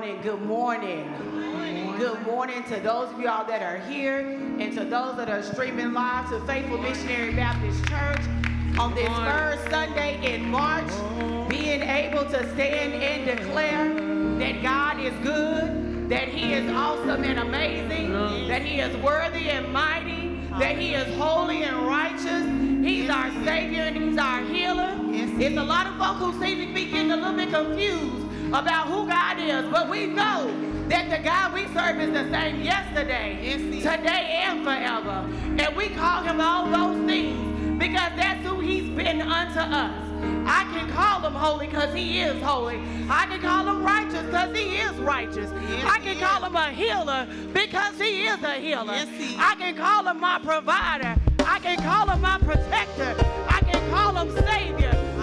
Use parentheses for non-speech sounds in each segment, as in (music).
morning. Good morning. Good morning to those of y'all that are here and to those that are streaming live to Faithful Missionary Baptist Church on this first Sunday in March, being able to stand and declare that God is good, that He is awesome and amazing, that He is worthy and mighty, that He is holy and righteous. He's our Savior and He's our healer. It's a lot of folks who seem to be getting a little bit confused about but we know that the God we serve is the same yesterday, today, and forever. And we call him all those things because that's who he's been unto us. I can call him holy because he is holy. I can call him righteous because he is righteous. Yes, I can call is. him a healer because he is a healer. Yes, he I can call him my provider. I can call him my protector. I can call him savior.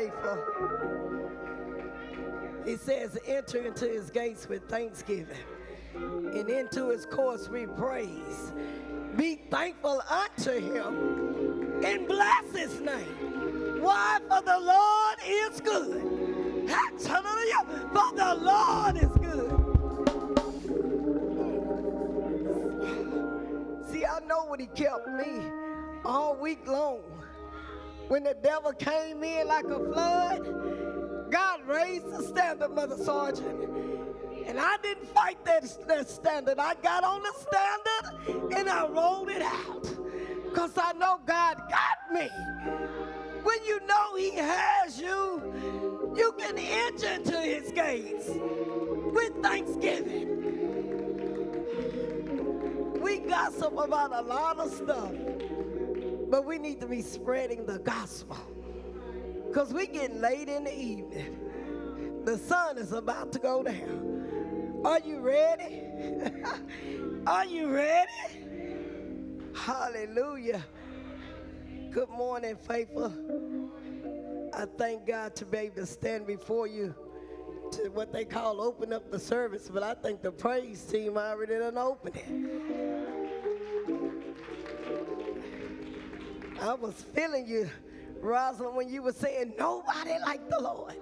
Faithful. He says, enter into his gates with thanksgiving and into his courts with praise. Be thankful unto him and bless his name. Why? For the Lord is good. Hallelujah. For the Lord is good. See, I know what he kept me all week long. When the devil came in like a flood, God raised the standard, Mother Sergeant. And I didn't fight that, that standard. I got on the standard and I rolled it out. Because I know God got me. When you know He has you, you can enter into His gates with thanksgiving. We gossip about a lot of stuff, but we need to be spreading the gospel. Because we getting late in the evening. The sun is about to go down. Are you ready? (laughs) Are you ready? Hallelujah. Good morning, faithful. I thank God to be able to stand before you to what they call open up the service, but I think the praise team already done opened it. I was feeling you, Rosalind, when you were saying nobody like the Lord.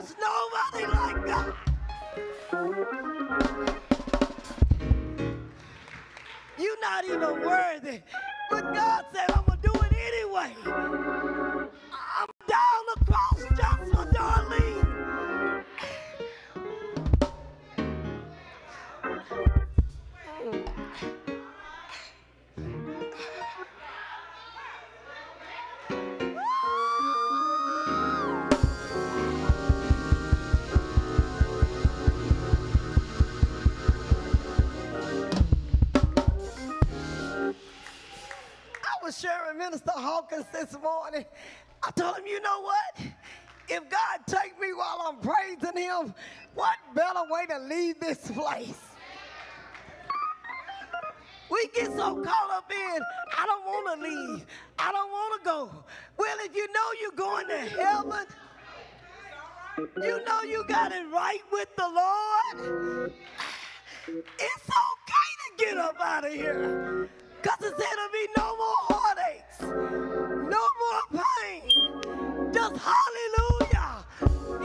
There's nobody like God. You're not even worthy. But God said, I'm going to do it anyway. This morning. I told him, you know what? If God take me while I'm praising him, what better way to leave this place? We get so caught up in, I don't want to leave. I don't want to go. Well, if you know you're going to heaven, you know you got it right with the Lord. It's okay to get up out of here. Because it's going to be no more heartaches. Just hallelujah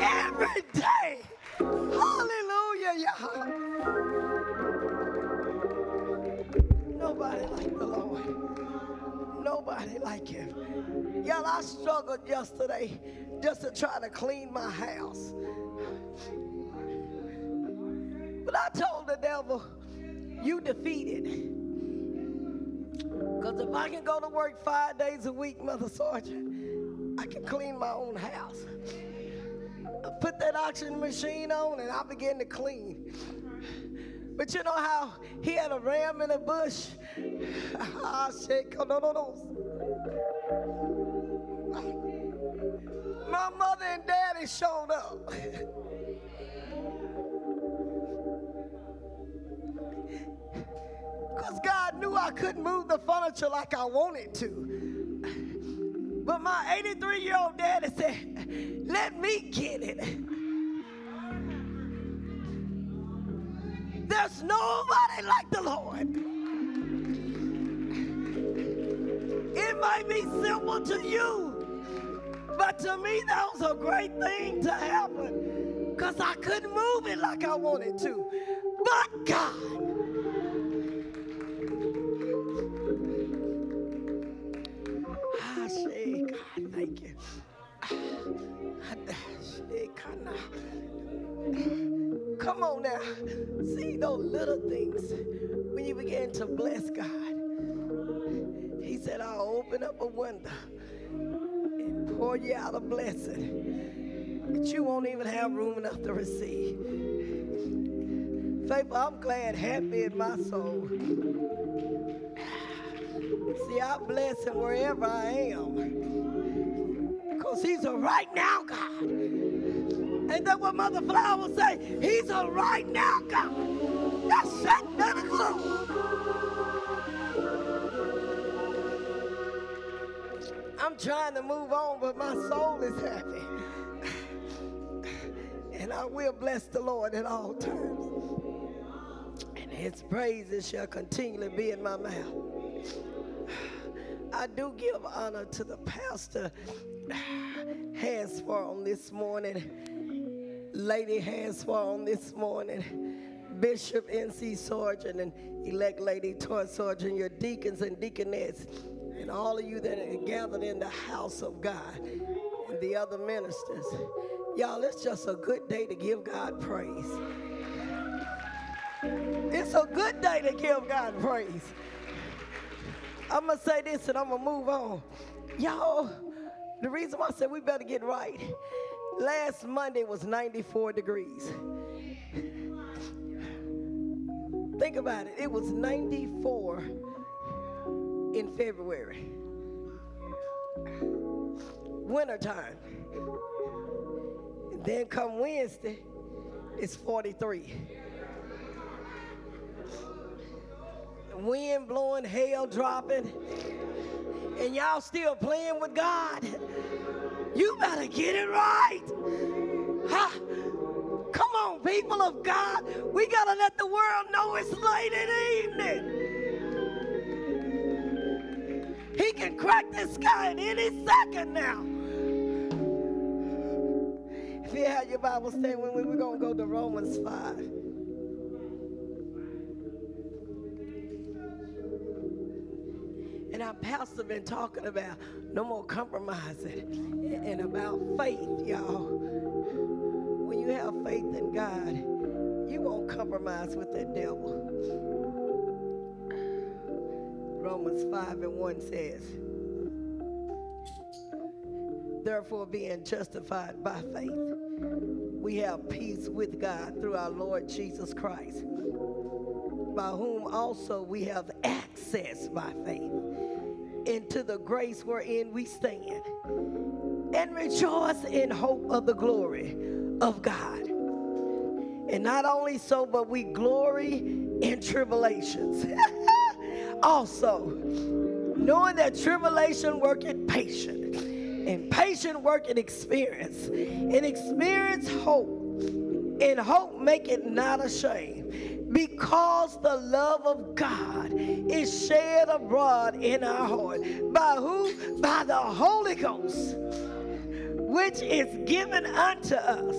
every day. Hallelujah, y'all. Nobody like the Lord. Nobody like him. Y'all, I struggled yesterday just to try to clean my house. But I told the devil, you defeated. Because if I can go to work five days a week, Mother Sergeant, I can clean my own house. I put that oxygen machine on and I began to clean. But you know how he had a ram in a bush? (laughs) I said, no, no, no. My mother and daddy showed up. (laughs) Because God knew I couldn't move the furniture like I wanted to. But my 83 year old daddy said, let me get it. There's nobody like the Lord. It might be simple to you, but to me, that was a great thing to happen because I couldn't move it like I wanted to. But God. You. Come on now. See those little things when you begin to bless God. He said, I'll open up a window and pour you out a blessing that you won't even have room enough to receive. Faithful, I'm glad, happy in my soul. See, I bless him wherever I am. Because he's a right now God. Ain't that what Mother Flower will say? He's a right now God. That's that I'm trying to move on, but my soul is happy. And I will bless the Lord at all times. And his praises shall continually be in my mouth. I do give honor to the pastor Hanspard on this morning, Lady Hanspard on this morning, Bishop NC Sargent and elect Lady Toy Sargent, your deacons and deaconess, and all of you that are gathered in the house of God, and the other ministers. Y'all, it's just a good day to give God praise. It's a good day to give God praise. I'm gonna say this and I'm gonna move on. Y'all, the reason why I said we better get right. Last Monday was 94 degrees. Think about it. It was 94 in February. Wintertime. And then come Wednesday, it's 43. Wind blowing, hail dropping, and y'all still playing with God. You better get it right. Huh? Come on, people of God. We got to let the world know it's late in the evening. He can crack the sky in any second now. If you have your Bible, stay with me. We're going to go to Romans 5. Pastor been talking about no more compromising and about faith, y'all. When you have faith in God, you won't compromise with that devil. Romans 5 and 1 says, Therefore, being justified by faith, we have peace with God through our Lord Jesus Christ, by whom also we have access by faith into the grace wherein we stand, and rejoice in hope of the glory of God. And not only so, but we glory in tribulations. (laughs) also, knowing that tribulation worketh patience, and patient worketh experience, and experience hope, and hope make it not ashamed, because the love of God is shed abroad in our heart. By who? By the Holy Ghost, which is given unto us.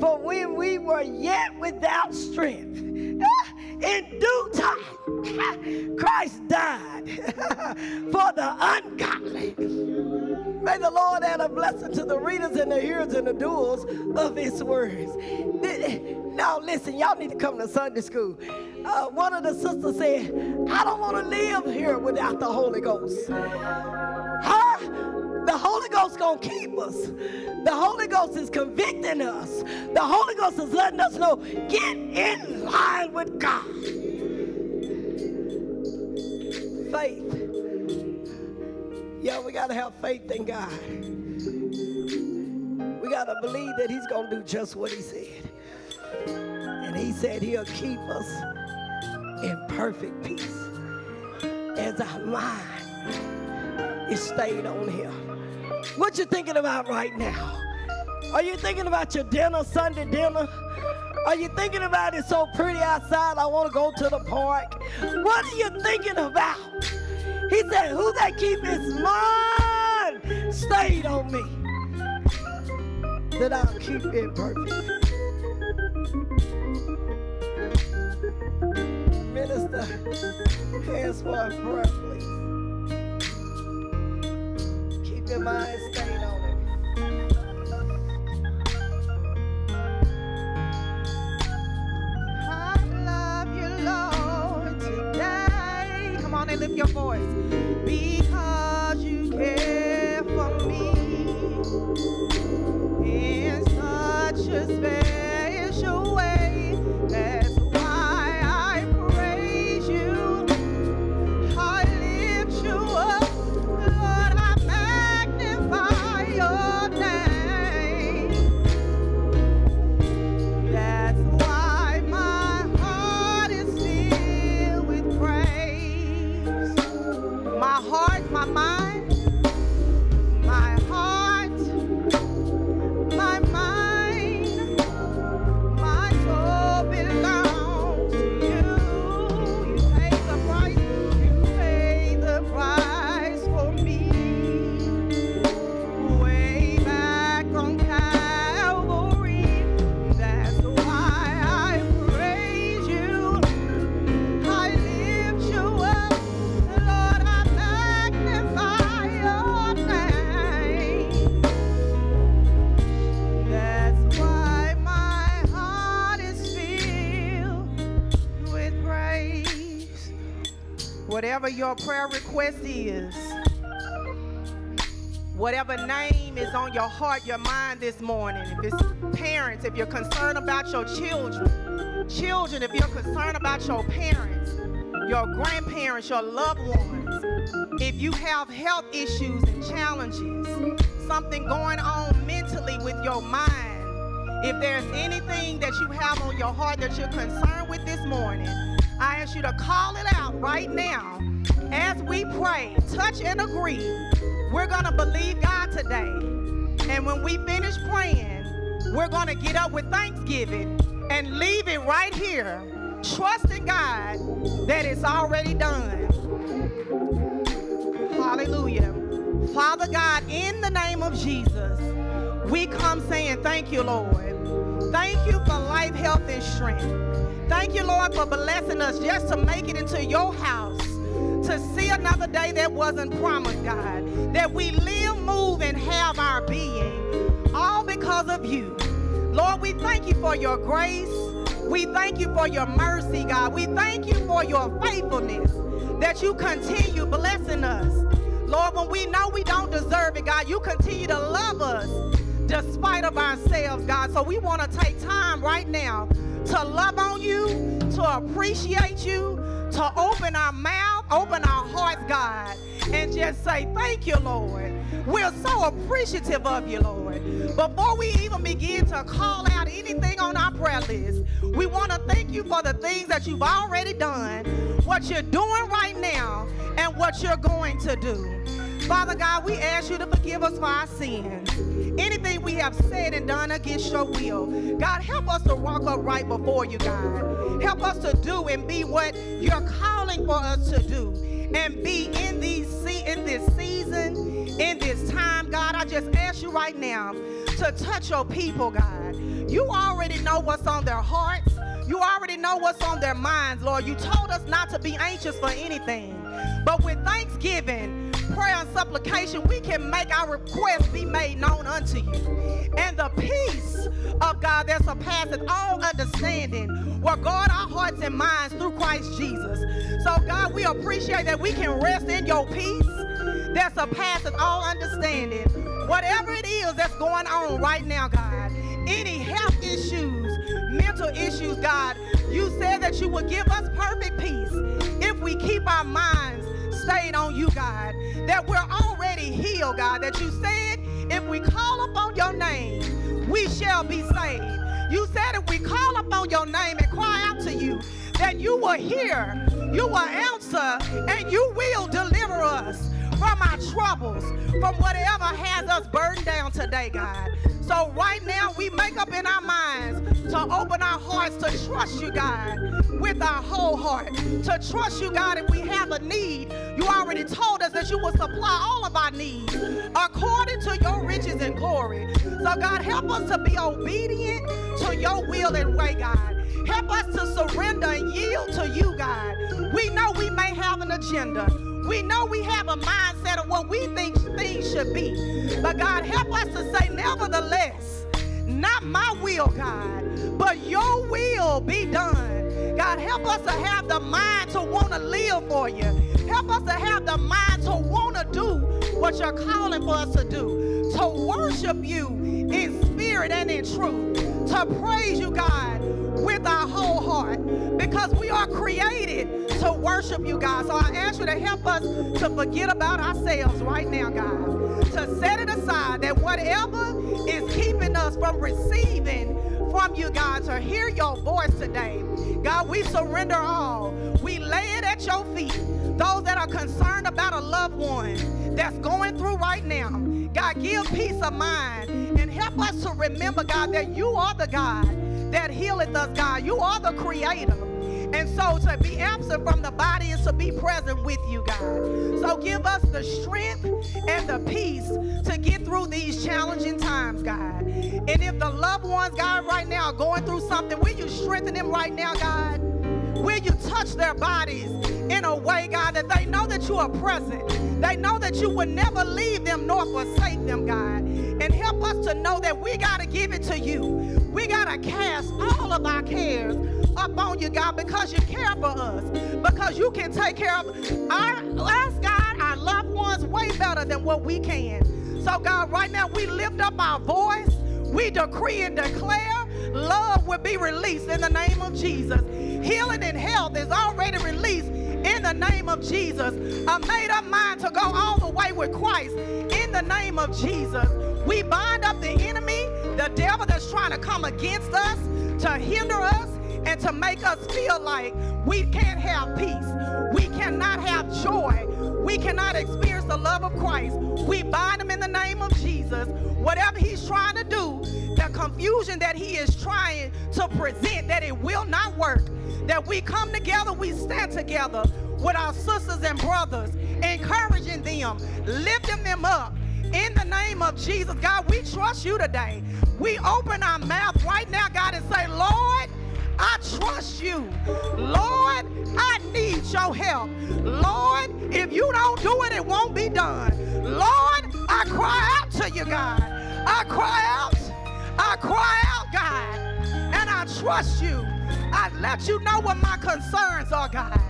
For when we were yet without strength, ah, in due time, (laughs) Christ died (laughs) for the ungodly. May the Lord add a blessing to the readers and the hearers and the doers of his words. Now, listen, y'all need to come to Sunday school. Uh, one of the sisters said, I don't want to live here without the Holy Ghost. Huh? The Holy Ghost gonna keep us. The Holy Ghost is convicting us. The Holy Ghost is letting us know, get in line with God. Faith. Yeah, we gotta have faith in God. We gotta believe that He's gonna do just what He said. And He said He'll keep us in perfect peace as our mind is stayed on Him. What you thinking about right now? Are you thinking about your dinner, Sunday dinner? Are you thinking about it so pretty outside? I want to go to the park. What are you thinking about? He said, Who that keep his mind stayed on me, that I'll keep it perfect. For a prayer, please. Keep your mind stayed on it. I love you, Lord, today. Come on and lift your voice. Because you care for me in such a special Whatever your prayer request is. Whatever name is on your heart, your mind this morning. If it's parents, if you're concerned about your children, children, if you're concerned about your parents, your grandparents, your loved ones, if you have health issues and challenges, something going on mentally with your mind, if there's anything that you have on your heart that you're concerned with this morning, I ask you to call it out right now as we pray, touch and agree. We're going to believe God today. And when we finish praying, we're going to get up with thanksgiving and leave it right here, trusting God that it's already done. Hallelujah. Father God, in the name of Jesus, we come saying thank you, Lord. Thank you for life, health, and strength. Thank you, Lord, for blessing us just to make it into your house, to see another day that wasn't promised, God. That we live, move, and have our being, all because of you. Lord, we thank you for your grace. We thank you for your mercy, God. We thank you for your faithfulness that you continue blessing us. Lord, when we know we don't deserve it, God, you continue to love us despite of ourselves, God. So we want to take time right now to love on you, to appreciate you, to open our mouth, open our hearts, God, and just say, Thank you, Lord. We're so appreciative of you, Lord. Before we even begin to call out anything on our prayer list, we want to thank you for the things that you've already done, what you're doing right now, and what you're going to do. Father God, we ask you to forgive us for our sins. Anything we have said and done against your will. God, help us to walk upright before you, God. Help us to do and be what you're calling for us to do. And be in these se- in this season, in this time, God. I just ask you right now to touch your people, God. You already know what's on their hearts. You already know what's on their minds, Lord. You told us not to be anxious for anything. But with thanksgiving, prayer, and supplication, we can make our requests be made known unto you. And the peace of God that surpasses all understanding will guard our hearts and minds through Christ Jesus. So, God, we appreciate that we can rest in your peace that surpasses all understanding. Whatever it is that's going on right now, God, any health issues, mental issues, God, you said that you would give us perfect peace if we keep our minds stayed on you, God. That we're already healed, God. That you said if we call upon your name, we shall be saved. You said if we call upon your name and cry out to you, that you will hear, you will answer, and you will deliver us from our troubles, from whatever has us burdened down today, God. So right now, we make up in our minds to open our hearts to trust you, God, with our whole heart. To trust you, God, if we have a need. You already told us that you will supply all of our needs according to your riches and glory. So, God, help us to be obedient to your will and way, God. Help us to surrender and yield to you, God. We know we may have an agenda. We know we have a mindset of what we think things should be. But God, help us to say, nevertheless, not my will, God, but your will be done. God, help us to have the mind to want to live for you. Help us to have the mind to want to do what you're calling for us to do. To worship you in spirit and in truth. To praise you, God, with our whole heart because we are created to worship you, God. So I ask you to help us to forget about ourselves right now, God. To set it aside that whatever is keeping us from receiving from you, God, to hear your voice today. God, we surrender all. We lay it at your feet. Those that are concerned about a loved one that's going through right now, God, give peace of mind and help us to remember, God, that you are the God that healeth us, God. You are the creator. And so to be absent from the body is to be present with you, God. So give us the strength and the peace to get through these challenging times, God. And if the loved ones, God, right now going through something, will you strengthen them right now, God? Will you touch their bodies in a way, God, that they know that you are present? They know that you will never leave them nor forsake them, God. And help us to know that we got to give it to you. We got to cast all of our cares upon you, God, because you care for us. Because you can take care of our, us, God, our loved ones way better than what we can. So, God, right now we lift up our voice. We decree and declare love will be released in the name of Jesus. Healing and health is already released in the name of Jesus. I made up mind to go all the way with Christ in the name of Jesus. We bind up the enemy, the devil that's trying to come against us, to hinder us, and to make us feel like we can't have peace. We cannot have joy. We cannot experience the love of Christ. We bind him in the name of Jesus. Whatever he's trying to do, the confusion that he is trying to present, that it will not work. That we come together, we stand together with our sisters and brothers, encouraging them, lifting them up. In the name of Jesus, God, we trust you today. We open our mouth right now, God, and say, Lord, I trust you. Lord, I need your help. Lord, if you don't do it, it won't be done. Lord, I cry out to you, God. I cry out. I cry out, God. And I trust you. I let you know what my concerns are, God.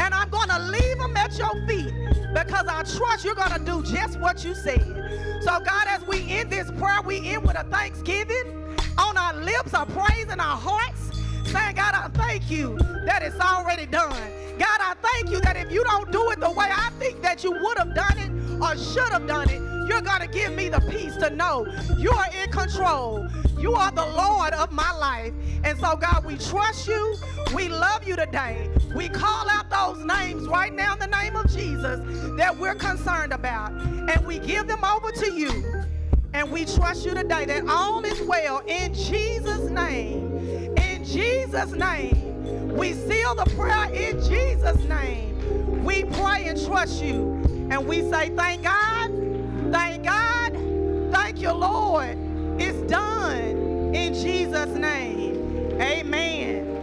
And I'm going to leave them at your feet because I trust you're going to do just what you said. So, God, as we end this prayer, we end with a thanksgiving on our lips, a praise in our hearts saying, God, I thank you that it's already done. God, I thank you that if you don't do it the way I think that you would have done it or should have done it, you're going to give me the peace to know you are in control. You are the Lord of my life. And so, God, we trust you. We love you today. We call out those names right now in the name of Jesus that we're concerned about. And we give them over to you. And we trust you today that all is well in Jesus' name. Jesus' name. We seal the prayer in Jesus' name. We pray and trust you. And we say, Thank God, thank God, thank you, Lord. It's done in Jesus' name. Amen.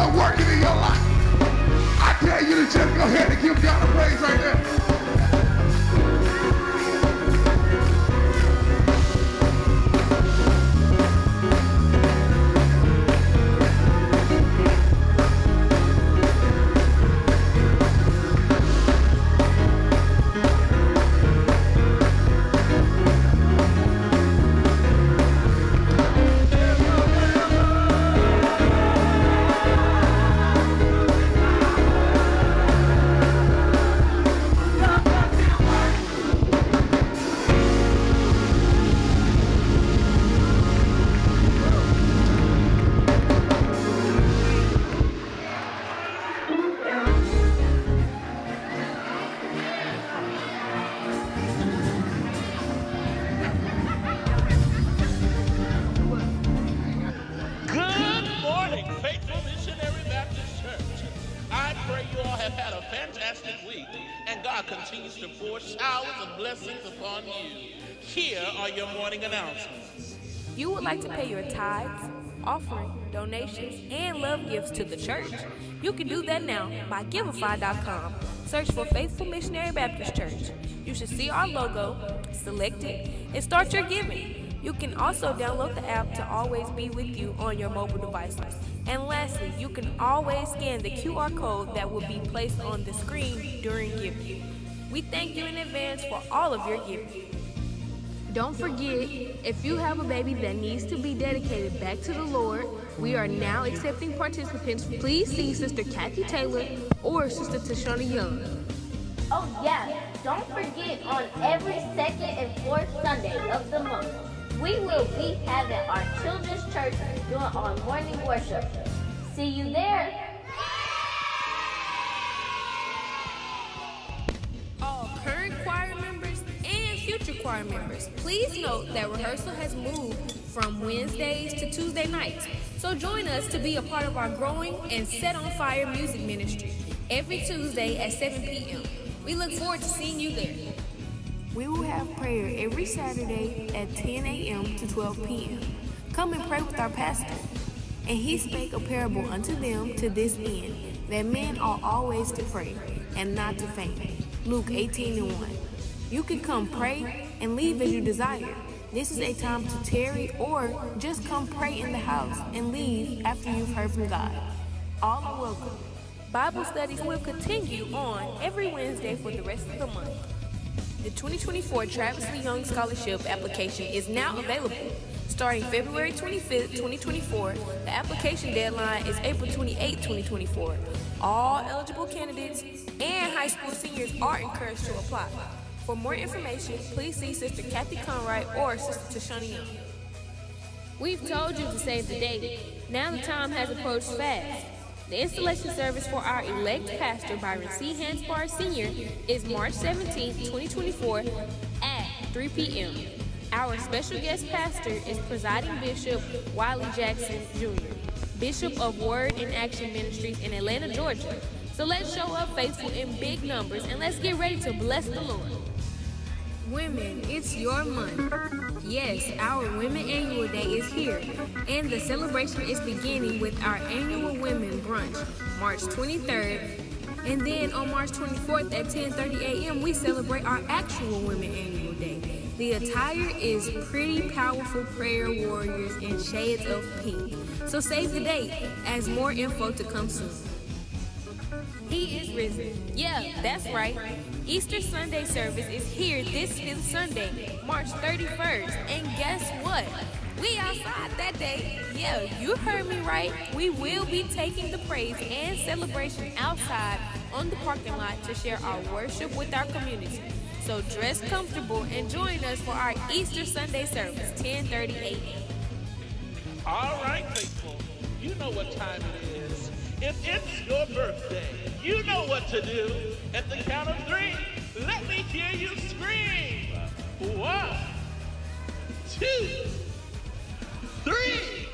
Blood working in your life, I dare you to just go ahead and give God a praise right there. You can do that now by Givelify.com. Search for Faithful Missionary Baptist Church. You should see our logo, select it, and start your giving. You can also download the app to always be with you on your mobile devices. And lastly, you can always scan the QR code that will be placed on the screen during giving. We thank you in advance for all of your giving. Don't forget, if you have a baby that needs to be dedicated back to the Lord, we are now accepting participants. Please see Sister Kathy Taylor or Sister Tashana Young. Oh yeah, don't forget on every second and fourth Sunday of the month, we will be having our children's church doing our morning worship. See you there. Please note that rehearsal has moved from Wednesdays to Tuesday nights. So join us to be a part of our growing and set on fire music ministry every Tuesday at 7 p.m. We look forward to seeing you there. We will have prayer every Saturday at 10 a.m. to 12 p.m. Come and pray with our pastor. And he spake a parable unto them to this end, that men ought always to pray, and not to faint. Luke 18 and 1. You can come pray and leave as you desire. This is a time to tarry or just come pray in the house and leave after you've heard from God. All are welcome. Bible studies will continue on every Wednesday for the rest of the month. The 2024 Travis Lee Young Scholarship application is now available. Starting February 25th, 2024, the application deadline is April 28, 2024. All eligible candidates and high school seniors are encouraged to apply. For more information, please see Sister Kathy Conright or Sister Tashani Young. We've told you to save the date. Now the time has approached fast. The installation service for our elect pastor, Byron C. Hanspard Sr., is March 17, 2024 at 3 p.m. Our special guest pastor is presiding Bishop Wiley Jackson Jr., Bishop of Word and Action Ministries in Atlanta, Georgia. So let's show up faithful in big numbers and let's get ready to bless the Lord. Women, it's your month. Yes, our Women Annual Day is here, and the celebration is beginning with our annual Women Brunch, March 23rd. And then on March 24th at 10:30 a.m., we celebrate our actual Women Annual Day. The attire is pretty powerful prayer warriors in shades of pink. So save the date as more info to come soon. He is risen. Yeah, that's right. Easter Sunday service is here this fifth Sunday, March 31st. And guess what? We outside that day. Yeah, you heard me right. We will be taking the praise and celebration outside on the parking lot to share our worship with our community. So dress comfortable and join us for our Easter Sunday service, 10:30 a.m. All right, faithful. You know what time it is. If it's your birthday, you know what to do. At the count of three, let me hear you scream. One, two, three.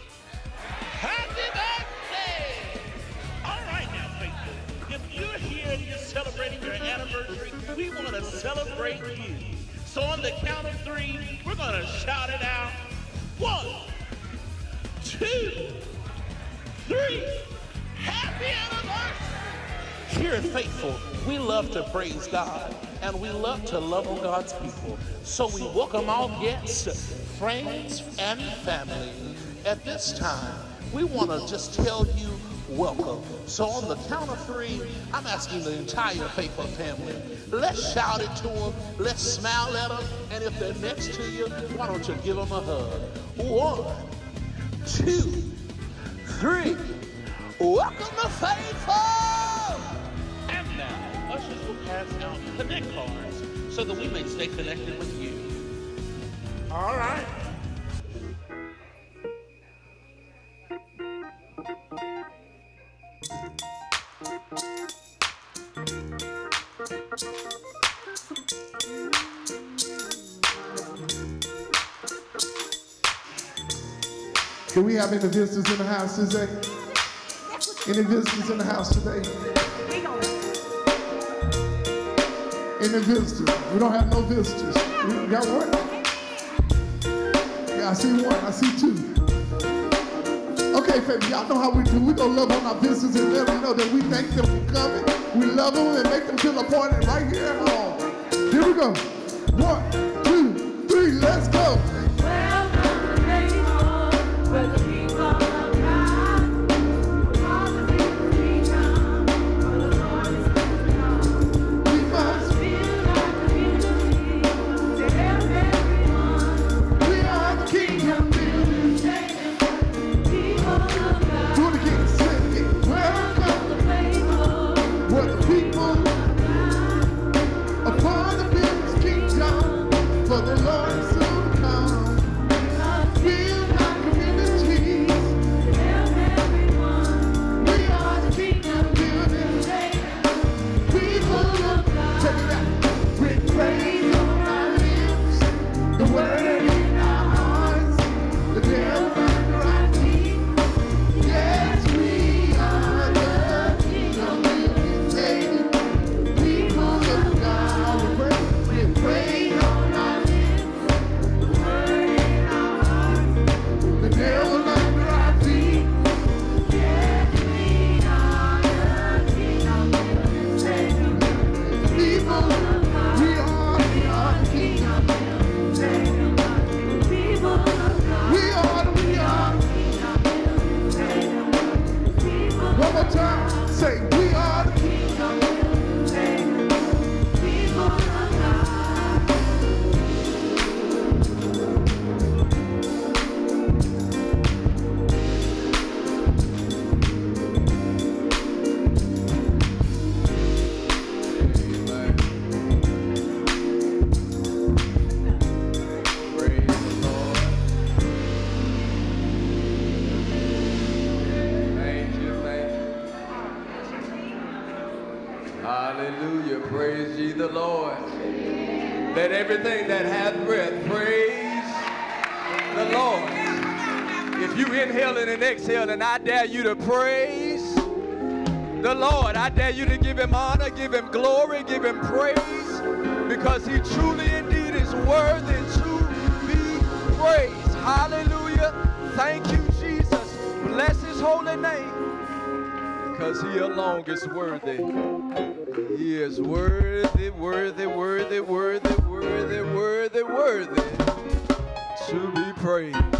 Happy birthday! All right now, faithful. If you're here and you're celebrating your anniversary, we want to celebrate you. So on the count of three, we're going to shout it out. One, two, three. Here at Faithful, we love to praise God and we love to love God's people. So we welcome all guests, friends, and family. At this time, we want to just tell you welcome. So on the count of three, I'm asking the entire Faithful family, let's shout it to them, let's smile at them, and if they're next to you, why don't you give them a hug? One, two, three. Welcome to Faithful! And now, ushers will pass out connect cards so that we may stay connected with you. All right. Can we have any visitors in the house today? Any visitors in the house today? Any visitors? We don't have no visitors. We got one? Yeah, I see one. I see two. Okay, baby, y'all know how we do. We gonna love on our visitors and let them know that we thank them for coming. We love them and make them feel appointed right here at home. Here we go. One, I dare you to praise the Lord. I dare you to give him honor, give him glory, give him praise, because he truly indeed is worthy to be praised. Hallelujah. Thank you, Jesus. Bless his holy name. Because he alone is worthy. He is worthy, worthy, worthy, worthy, worthy, worthy, worthy to be praised.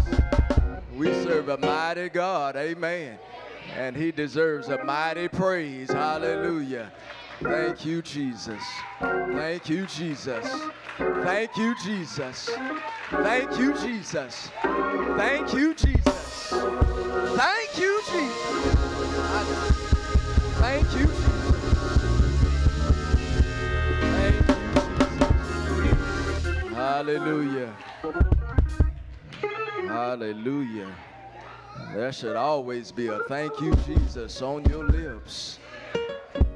We serve a mighty God. Amen. And he deserves a mighty praise. Hallelujah. Thank you, Jesus. Thank you, Jesus. Thank you, Jesus. Thank you, Jesus. Thank you, Jesus. Thank you, Jesus. Thank you, Jesus. Hallelujah. Hallelujah. There should always be a thank you, Jesus, on your lips.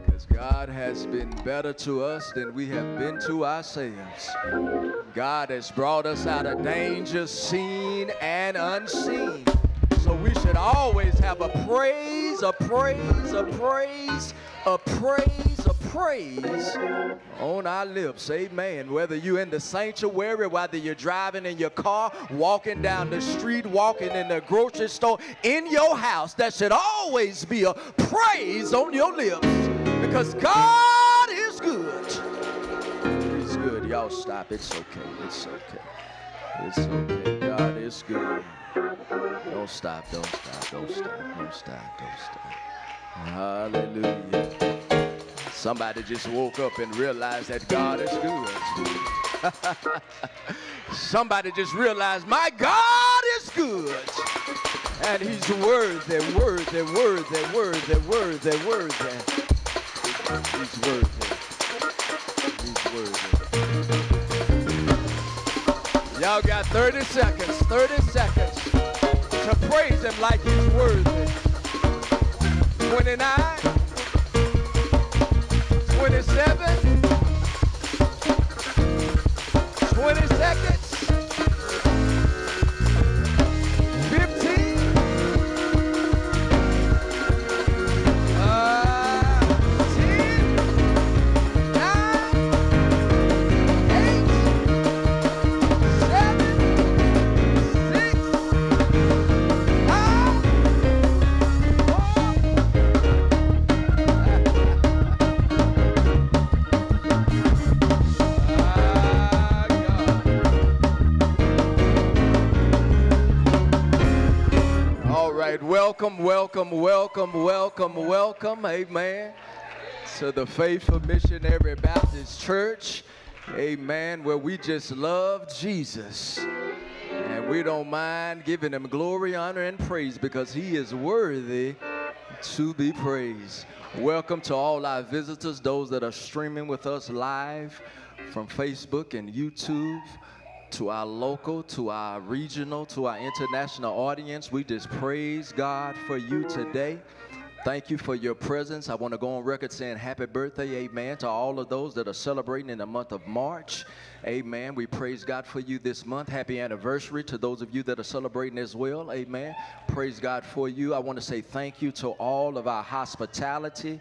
Because God has been better to us than we have been to ourselves. God has brought us out of danger, seen and unseen. So we should always have a praise, a praise, a praise, a praise, praise on our lips. Amen. Whether you're in the sanctuary, whether you're driving in your car, walking down the street, walking in the grocery store, in your house, there should always be a praise on your lips because God is good. He's good. Y'all stop. It's okay. It's okay. It's okay. God is good. Don't stop, don't stop, don't stop, don't stop, don't stop. Hallelujah. Somebody just woke up and realized that God is good. (laughs) Somebody just realized my God is good. And he's worthy, worthy, worthy, worthy, worthy, worthy. He's worthy. He's worthy. Y'all got 30 seconds, 30 seconds to praise him like he's worthy. 29, 27, 22nd, welcome, welcome, welcome, welcome, welcome, amen, to the Faithful Missionary Baptist Church, amen, where we just love Jesus. And we don't mind giving him glory, honor, and praise because he is worthy to be praised. Welcome to all our visitors, those that are streaming with us live from Facebook and YouTube to our local, to our regional, to our international audience. We just praise God for you today. Thank you for your presence. I want to go on record saying happy birthday, amen, to all of those that are celebrating in the month of March. Amen. We praise God for you this month. Happy anniversary to those of you that are celebrating as well. Amen. Praise God for you. I want to say thank you to all of our hospitality.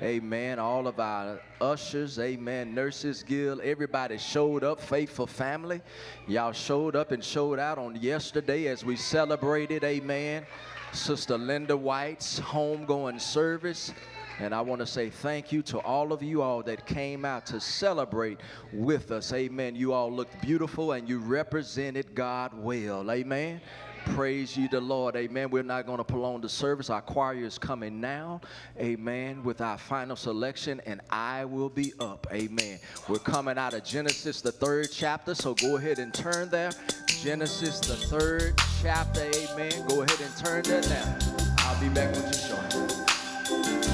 Amen. All of our ushers, amen. Nurses Guild, everybody showed up. Faithful family. Y'all showed up and showed out on yesterday as we celebrated, amen. Sister Linda White's homegoing service. And I want to say thank you to all of you all that came out to celebrate with us. Amen. You all looked beautiful and you represented God well. Amen. Praise you the Lord. Amen. We're not going to prolong the service. Our choir is coming now. Amen. With our final selection, and I will be up. Amen. We're coming out of Genesis, the third chapter. So go ahead and turn there. Genesis, the third chapter. Amen. Go ahead and turn there now. I'll be back with you shortly.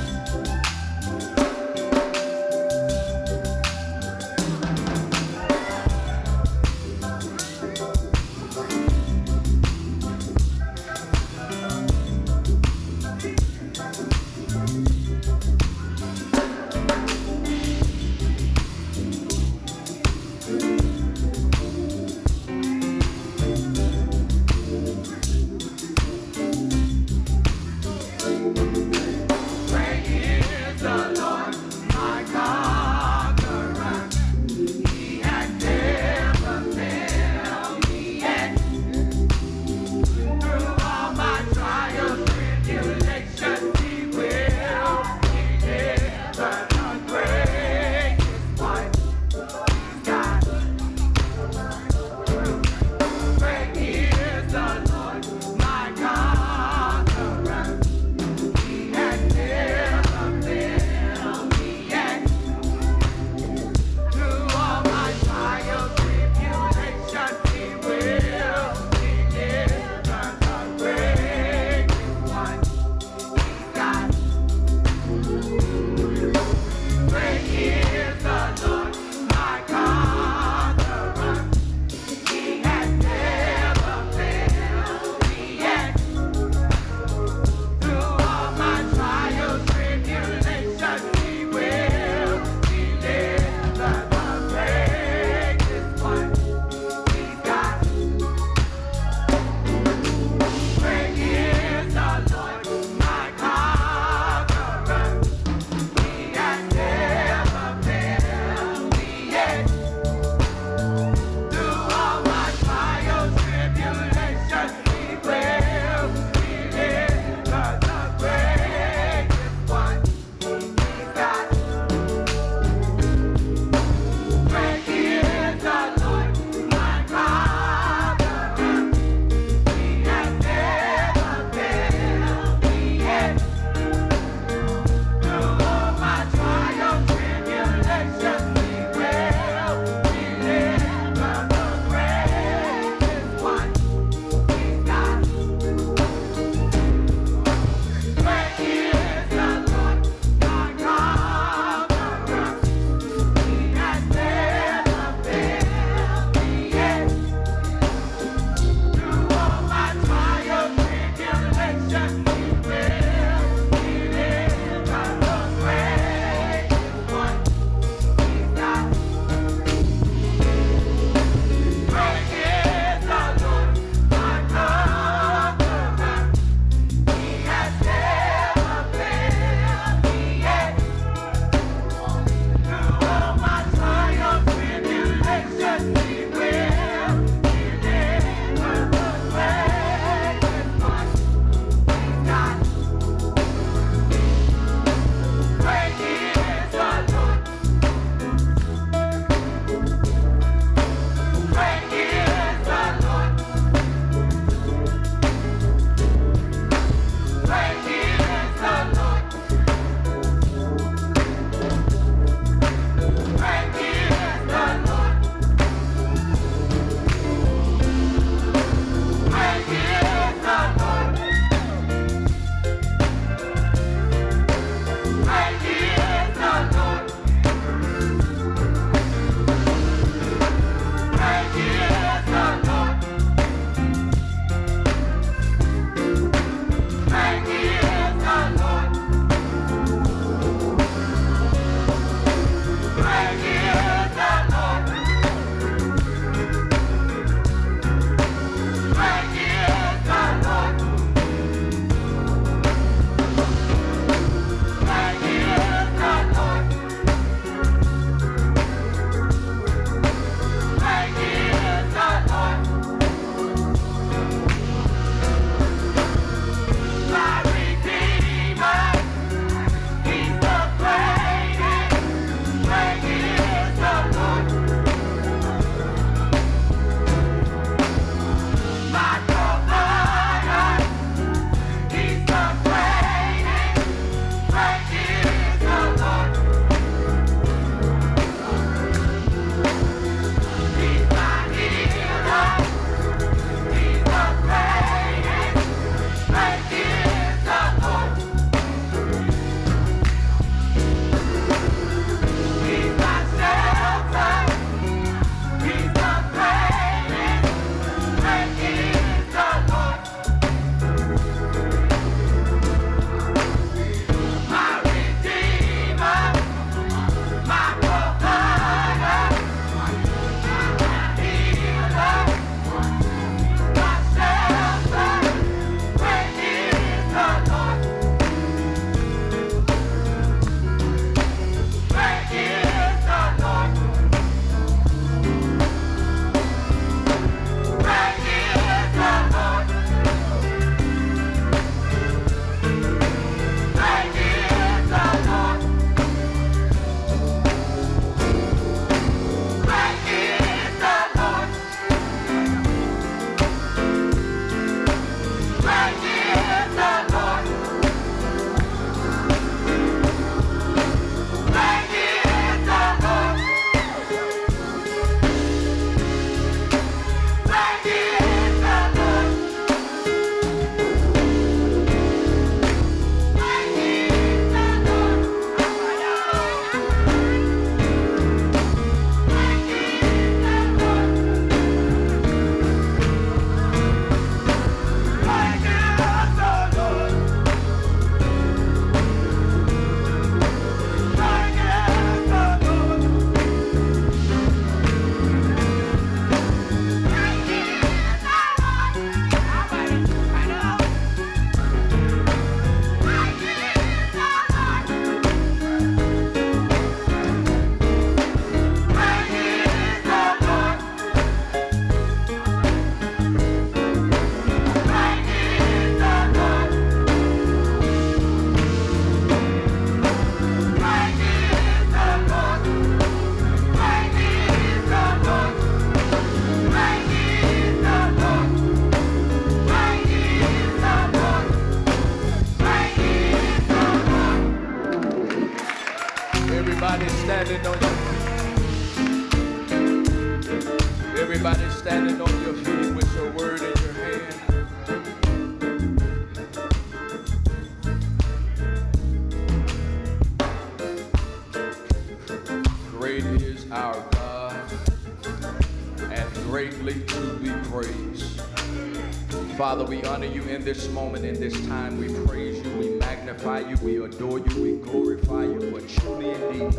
This moment, in this time. We praise you, we magnify you, we adore you, we glorify you. For truly indeed,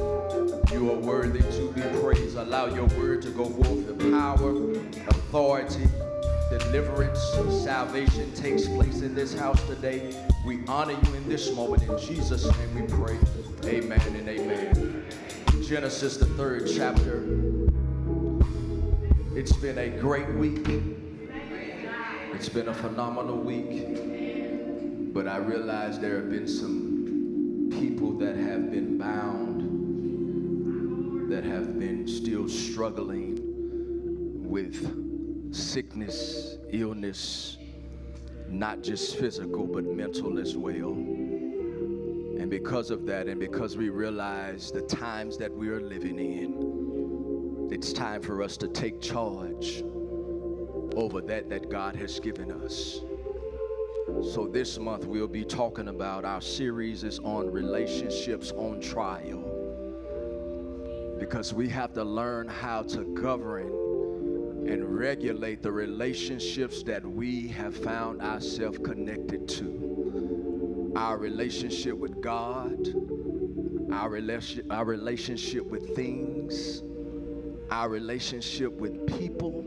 you are worthy to be praised. Allow your word to go forth in power, authority, deliverance, salvation takes place in this house today. We honor you in this moment. In Jesus' name we pray. Amen and amen. Genesis, the third chapter. It's been a great week. It's been a phenomenal week. But I realize there have been some people that have been bound, that have been still struggling with sickness, illness, not just physical, but mental as well. And because of that, and because we realize the times that we are living in, it's time for us to take charge over that that God has given us. So this month we'll be talking about our series is on relationships on trial. Because we have to learn how to govern and regulate the relationships that we have found ourselves connected to our relationship with God, our, relation, our relationship with things, our relationship with people,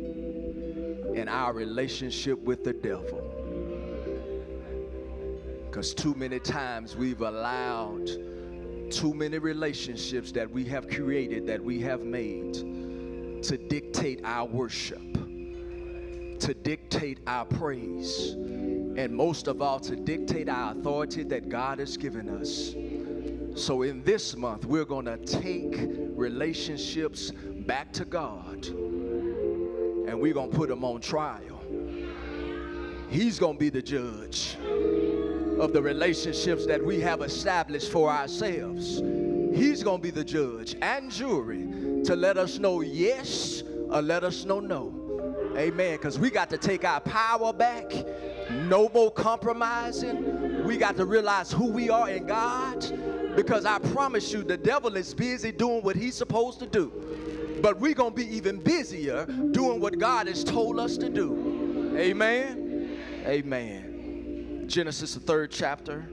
and our relationship with the devil. Because too many times we've allowed too many relationships that we have created, that we have made, to dictate our worship, to dictate our praise and most of all to dictate our authority that God has given us. So, in this month, we're going to take relationships back to God and we're going to put him on trial. He's going to be the judge of the relationships that we have established for ourselves. He's going to be the judge and jury to let us know yes or let us know no. Amen. Because we got to take our power back no more compromising. We got to realize who we are in God because I promise you, the devil is busy doing what he's supposed to do. But we're going to be even busier doing what God has told us to do. Amen. Amen. Genesis, the third chapter.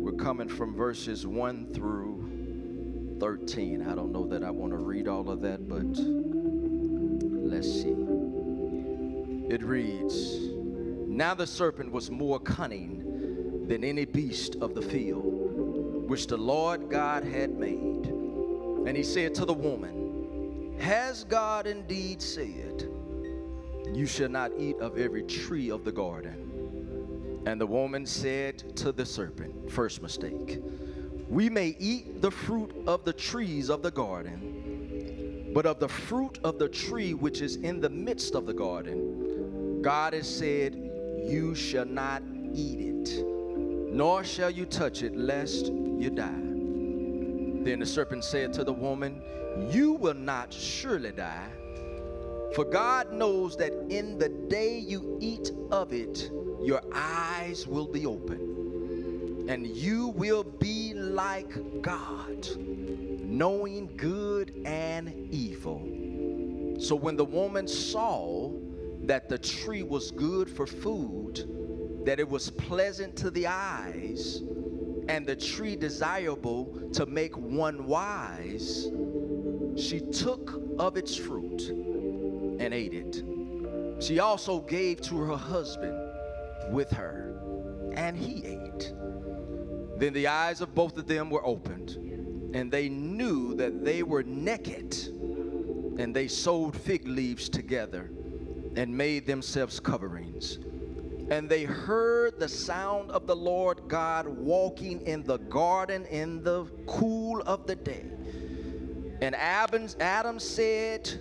We're coming from verses 1 through 13. I don't know that I want to read all of that, but let's see. It reads Now the serpent was more cunning than any beast of the field, which the Lord God had made. And he said to the woman, Has God indeed said, You shall not eat of every tree of the garden? And the woman said to the serpent, First mistake, we may eat the fruit of the trees of the garden, but of the fruit of the tree which is in the midst of the garden, God has said, You shall not eat it, nor shall you touch it, lest you die. Then the serpent said to the woman, You will not surely die. For God knows that in the day you eat of it, your eyes will be open, and you will be like God, knowing good and evil. So when the woman saw that the tree was good for food, that it was pleasant to the eyes, and the tree desirable to make one wise, she took of its fruit and ate it. She also gave to her husband with her, and he ate. Then the eyes of both of them were opened, and they knew that they were naked, and they sewed fig leaves together and made themselves coverings. And they heard the sound of the Lord God walking in the garden in the cool of the day. And Adam, said,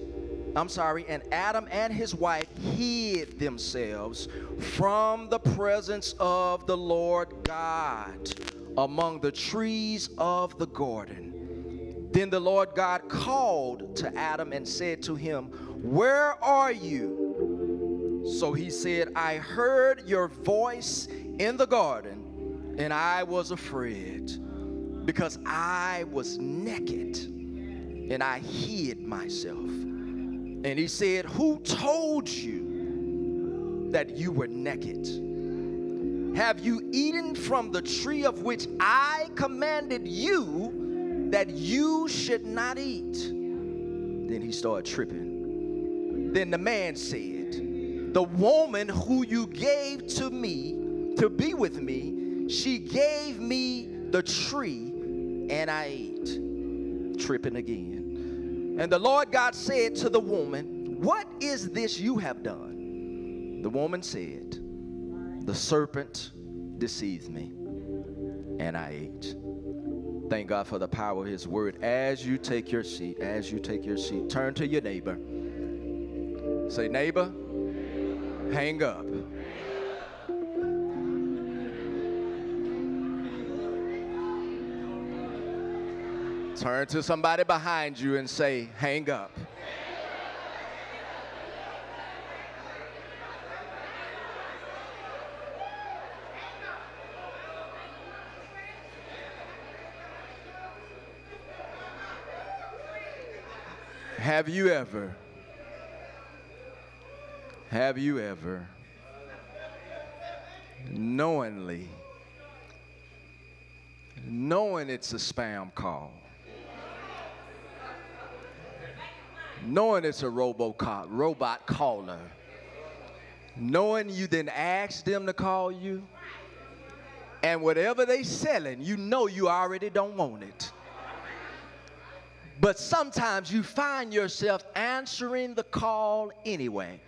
I'm sorry, and Adam and his wife hid themselves from the presence of the Lord God among the trees of the garden. Then the Lord God called to Adam and said to him, Where are you? So he said, I heard your voice in the garden, and I was afraid because I was naked and I hid myself. And he said, Who told you that you were naked? Have you eaten from the tree of which I commanded you that you should not eat? Then he started tripping. Then the man said, The woman who you gave to me to be with me, she gave me the tree and I ate. Tripping again. And the Lord God said to the woman, What is this you have done? The woman said, The serpent deceived me, and I ate. Thank God for the power of His word. As you take your seat, as you take your seat, turn to your neighbor. Say, Neighbor, hang up. Turn to somebody behind you and say, hang up. Have you ever, have you ever knowingly, knowing it's a spam call, knowing it's a robocop, robot caller, knowing you then ask them to call you, and whatever they're selling, you know you already don't want it. But sometimes you find yourself answering the call anyway.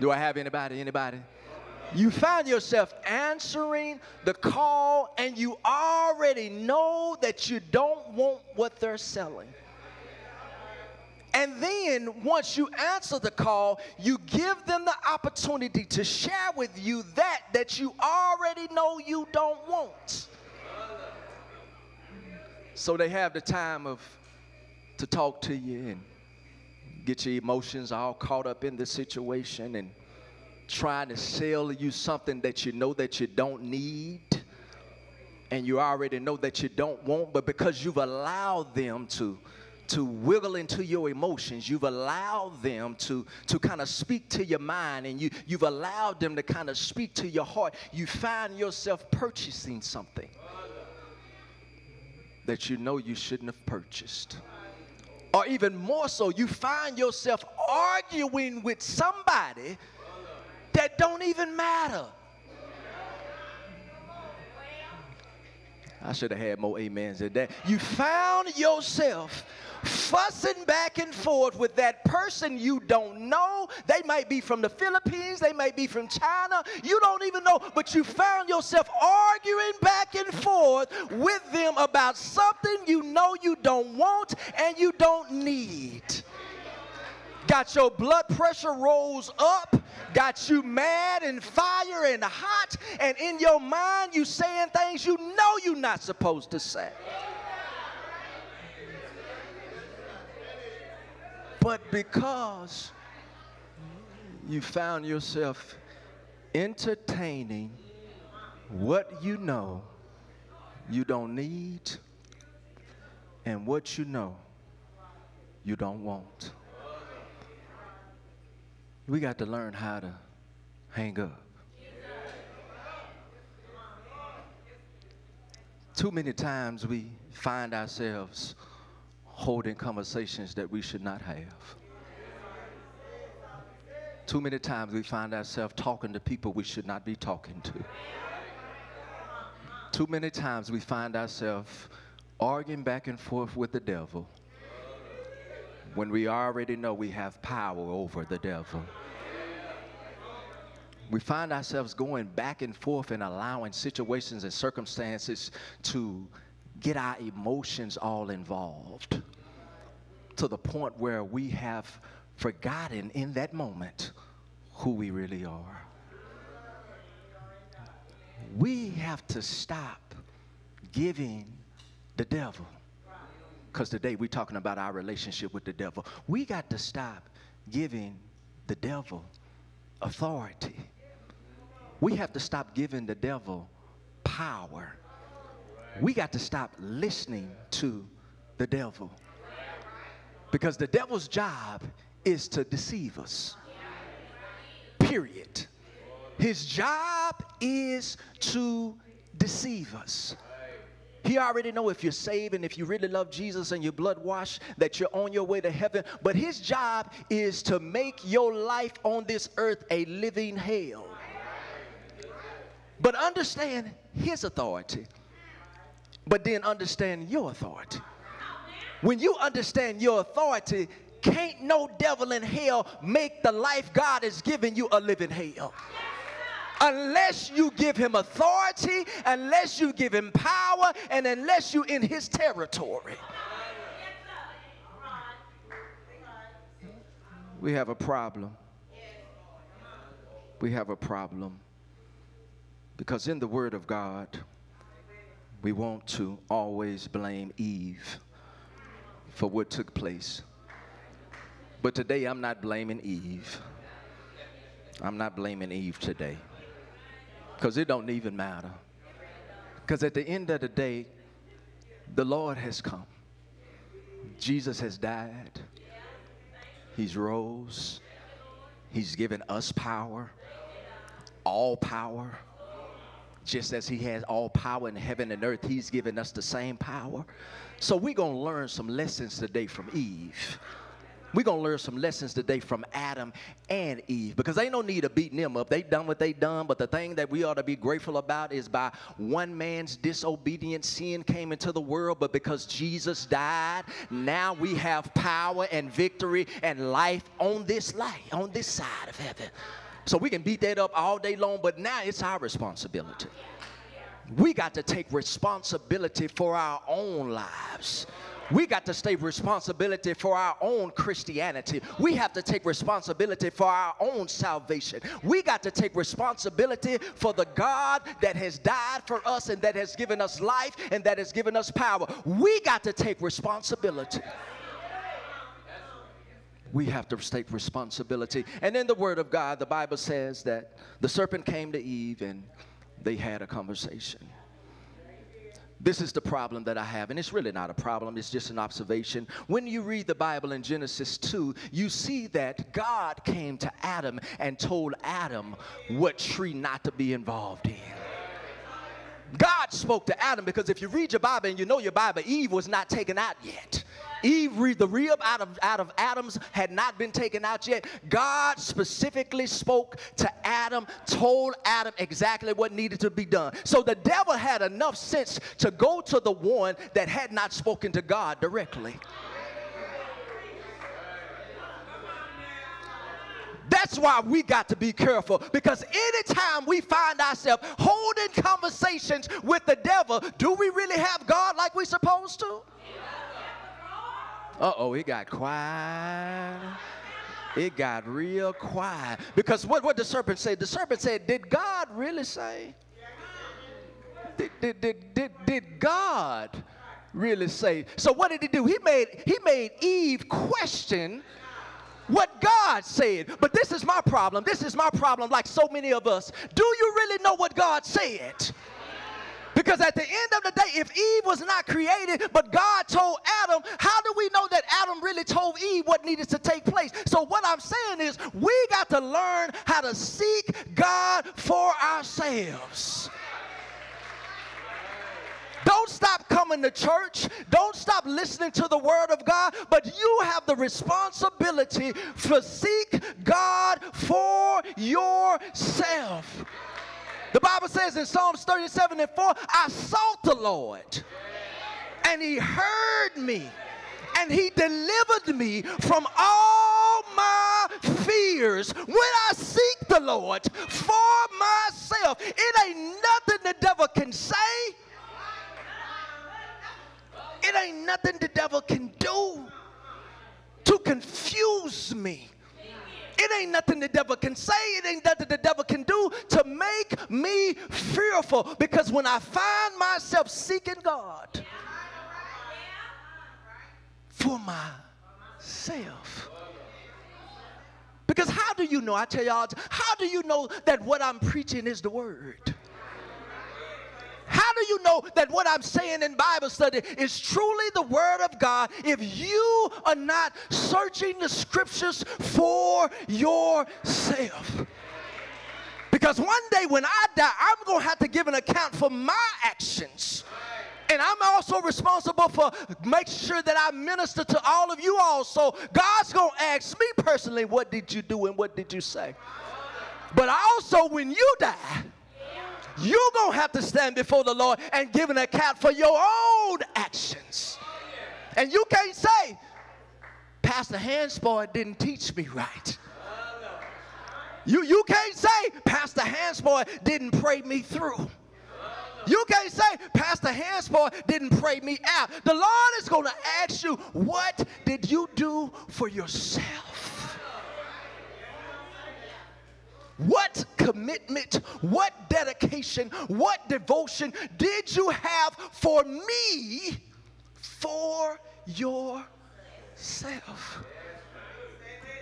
Do I have anybody? Anybody? You find yourself answering the call and you already know that you don't want what they're selling. And then once you answer the call, you give them the opportunity to share with you that that you already know you don't want. So they have the time of to talk to you and get your emotions all caught up in the situation and trying to sell you something that you know that you don't need. And you already know that you don't want but because you've allowed them to to wiggle into your emotions you've allowed them to to kind of speak to your mind and you you've allowed them to kind of speak to your heart. You find yourself purchasing something that you know you shouldn't have purchased or even more so, you find yourself arguing with somebody that don't even matter. I should have had more amens than that. You found yourself fussing back and forth with that person you don't know. They might be from the Philippines, they might be from China, you don't even know, but you found yourself arguing back and forth with them about something you know you don't want and you don't need. Got your blood pressure rose up, got you mad and fire and hot, and in your mind you saying things you know you're not supposed to say. But because you found yourself entertaining what you know you don't need and what you know you don't want. We got to learn how to hang up. Too many times we find ourselves holding conversations that we should not have. Too many times we find ourselves talking to people we should not be talking to. Too many times we find ourselves arguing back and forth with the devil when we already know we have power over the devil. We find ourselves going back and forth and allowing situations and circumstances to get our emotions all involved to the point where we have forgotten in that moment who we really are. We have to stop giving the devil because today we're talking about our relationship with the devil. We got to stop giving the devil authority. We have to stop giving the devil power. We got to stop listening to the devil. Because the devil's job is to deceive us. Period. His job is to deceive us. He already know if you're saved and if you really love Jesus and you're blood washed that you're on your way to heaven. But his job is to make your life on this earth a living hell. But understand his authority. But then understand your authority. When you understand your authority, can't no devil in hell make the life God has given you a living hell unless you give him authority, unless you give him power, and unless you in his territory. We have a problem. We have a problem. Because in the Word of God, we want to always blame Eve for what took place. But today I'm not blaming Eve. I'm not blaming Eve today because it don't even matter. Because at the end of the day, the Lord has come. Jesus has died. He's rose. He's given us power, all power. Just as he has all power in heaven and earth, he's given us the same power. So we're going to learn some lessons today from Eve. We're going to learn some lessons today from Adam and Eve because ain't no need of beating them up. They done what they done, but the thing that we ought to be grateful about is by one man's disobedience, sin came into the world, but because Jesus died, now we have power and victory and life on this life, on this side of heaven. So we can beat that up all day long, but now it's our responsibility. We got to take responsibility for our own lives. We got to take responsibility for our own Christianity. We have to take responsibility for our own salvation. We got to take responsibility for the God that has died for us and that has given us life and that has given us power. We got to take responsibility. We have to take responsibility. And in the Word of God, the Bible says that the serpent came to Eve and they had a conversation. This is the problem that I have, and it's really not a problem, it's just an observation. When you read the Bible in Genesis 2, you see that God came to Adam and told Adam what tree not to be involved in. God spoke to Adam because if you read your Bible and you know your Bible, Eve was not taken out yet. Eve, read the rib out of, out of Adam's had not been taken out yet. God specifically spoke to Adam, told Adam exactly what needed to be done. So the devil had enough sense to go to the one that had not spoken to God directly. That's why we got to be careful because anytime we find ourselves holding conversations with the devil, do we really have God like we're supposed to? Uh oh, it got quiet. It got real quiet. Because what, what the serpent said? The serpent said, Did God really say? Did, did, did, did, did God really say? So what did he do? He made, he made Eve question what God said. But this is my problem. This is my problem, like so many of us. Do you really know what God said? Because at the end of the day, if Eve was not created, but God told Adam, how do we know that Adam really told Eve what needed to take place? So, what I'm saying is, we got to learn how to seek God for ourselves. Don't stop coming to church. Don't stop listening to the word of God. But you have the responsibility to seek God for yourself. The Bible says in Psalms 37 and 4, I sought the Lord, and he heard me, and he delivered me from all my fears. When I seek the Lord for myself, it ain't nothing the devil can say. It ain't nothing the devil can do to confuse me. It ain't nothing the devil can say. It ain't nothing the devil can do to make me fearful. Because when I find myself seeking God for myself. Because how do you know? I tell y'all, how do you know that what I'm preaching is the word? How do you know that what I'm saying in Bible study is truly the Word of God if you are not searching the scriptures for yourself? Because one day when I die, I'm going to have to give an account for my actions. And I'm also responsible for make sure that I minister to all of you also. God's going to ask me personally, what did you do and what did you say? But also when you die, you're going to have to stand before the Lord and give an account for your own actions. And you can't say, Pastor Hanspard didn't teach me right. You, you can't say Pastor Hanspard didn't pray me through. You can't say Pastor Hanspard didn't pray me out. The Lord is going to ask you, what did you do for yourself? What commitment, what dedication, what devotion did you have for me for yourself?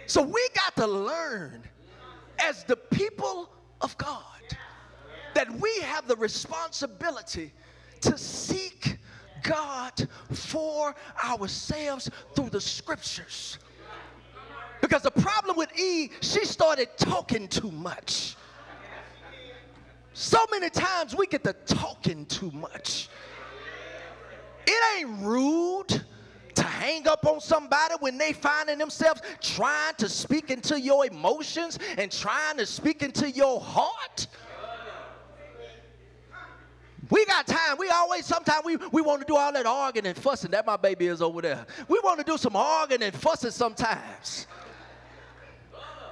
So we got to learn as the people of God that we have the responsibility to seek God for ourselves through the scriptures. Because the problem with Eve, she started talking too much. So many times we get to talking too much. It ain't rude to hang up on somebody when they finding themselves trying to speak into your emotions and trying to speak into your heart. We got time. We always, sometimes we, we want to do all that arguing and fussing. That my baby is over there. We want to do some arguing and fussing sometimes.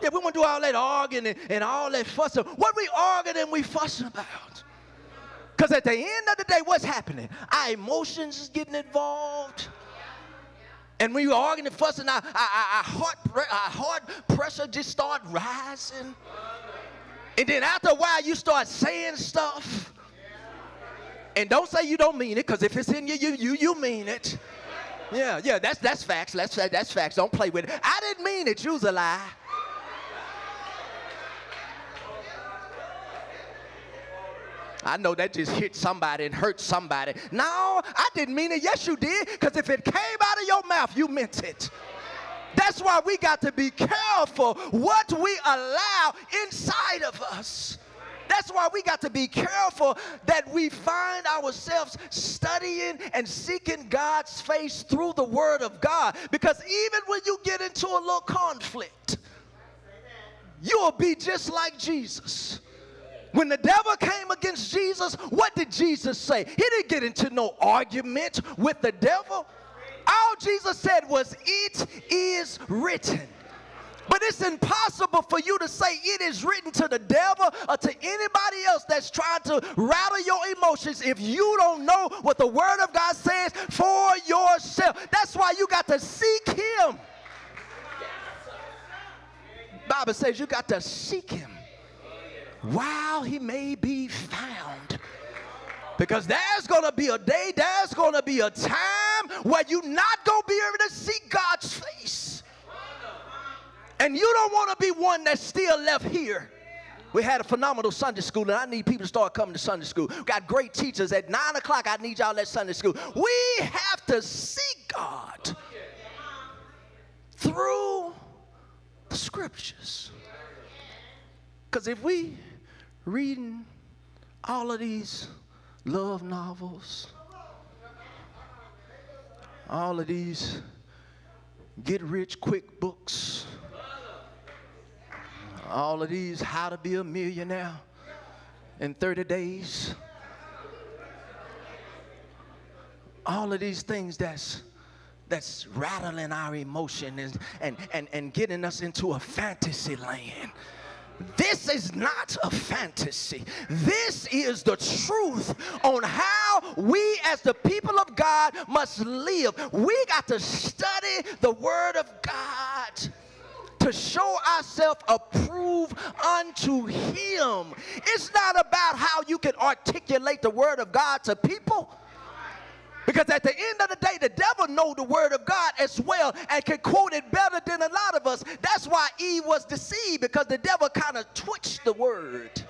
Yeah, we want to do all that arguing and, and all that fussing. What we arguing and we fussing about? Because at the end of the day, what's happening? Our emotions is getting involved. And when you're arguing and fussing, our, our, our, heart, our heart pressure just start rising. And then after a while, you start saying stuff. And don't say you don't mean it, because if it's in you, you, you, you mean it. Yeah, yeah, that's, that's facts. That's, that's facts. Don't play with it. I didn't mean it. You was a lie. I know that just hit somebody and hurt somebody. No, I didn't mean it. Yes, you did. Because if it came out of your mouth, you meant it. That's why we got to be careful what we allow inside of us. That's why we got to be careful that we find ourselves studying and seeking God's face through the Word of God. Because even when you get into a little conflict, you'll be just like Jesus. When the devil came against Jesus, what did Jesus say? He didn't get into no argument with the devil. All Jesus said was, It is written. But it's impossible for you to say it is written to the devil or to anybody else that's trying to rattle your emotions if you don't know what the Word of God says for yourself. That's why you got to seek Him. Bible says you got to seek Him while he may be found. Because there's going to be a day, there's going to be a time where you're not going to be able to see God's face. And you don't want to be one that's still left here. We had a phenomenal Sunday school, and I need people to start coming to Sunday school. We got great teachers. At 9 o'clock, I need y'all at Sunday school. We have to seek God through the scriptures. Because if we reading all of these love novels, all of these get rich quick books, all of these how to be a millionaire in 30 days, all of these things that's that's rattling our emotions and, and, and getting us into a fantasy land. This is not a fantasy. This is the truth on how we, as the people of God, must live. We got to study the Word of God to show ourselves approved unto Him. It's not about how you can articulate the Word of God to people. Because at the end of the day, the devil know the word of God as well and can quote it better than a lot of us. That's why Eve was deceived because the devil kind of twitched the word.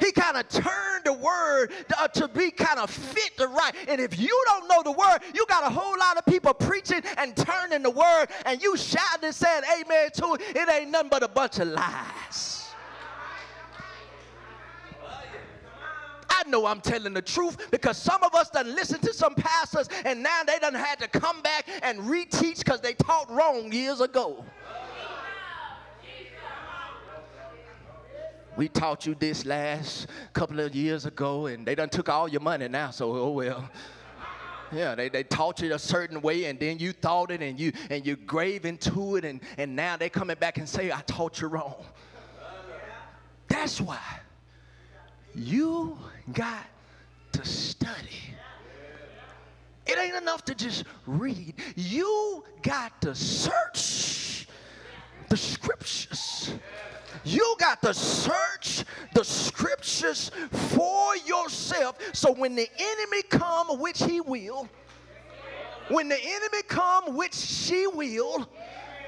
He kind of turned the word uh, to be kind of fit to right. And if you don't know the word, you got a whole lot of people preaching and turning the word, and you shouting and saying amen to it. It ain't nothing but a bunch of lies. I know I'm telling the truth because some of us done listened to some pastors and now they done had to come back and reteach because they taught wrong years ago. We taught you this last couple of years ago and they done took all your money now, so oh well. Yeah, they, they taught you a certain way and then you thought it and you and you grave into it and, and now they coming back and say, I taught you wrong. That's why you got to study. It ain't enough to just read. You got to search the scriptures. You got to search the scriptures for yourself. So when the enemy come, which he will, when the enemy come, which she will,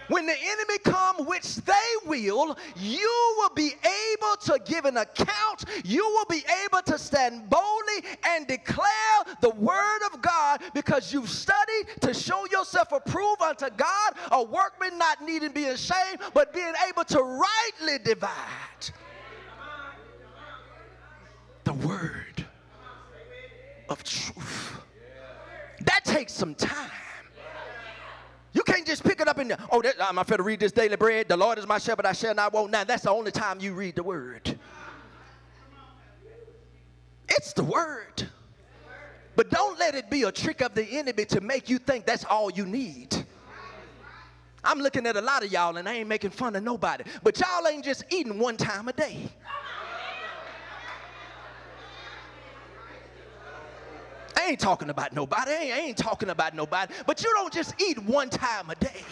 when the enemy come, which they will, you will be able to give an account. You will be able to stand boldly and declare the word of God because you've studied to show yourself approved unto God, a workman not needing to be ashamed, but being able to rightly divide the word of truth. That takes some time. You can't just pick it up and, oh, that, I'm afraid to read this daily bread. The Lord is my shepherd, I shall not want. Now, that's the only time you read the word. It's the word. But don't let it be a trick of the enemy to make you think that's all you need. I'm looking at a lot of y'all and I ain't making fun of nobody, but y'all ain't just eating one time a day. Ain't talking about nobody. I ain't talking about nobody. But you don't just eat one time a day.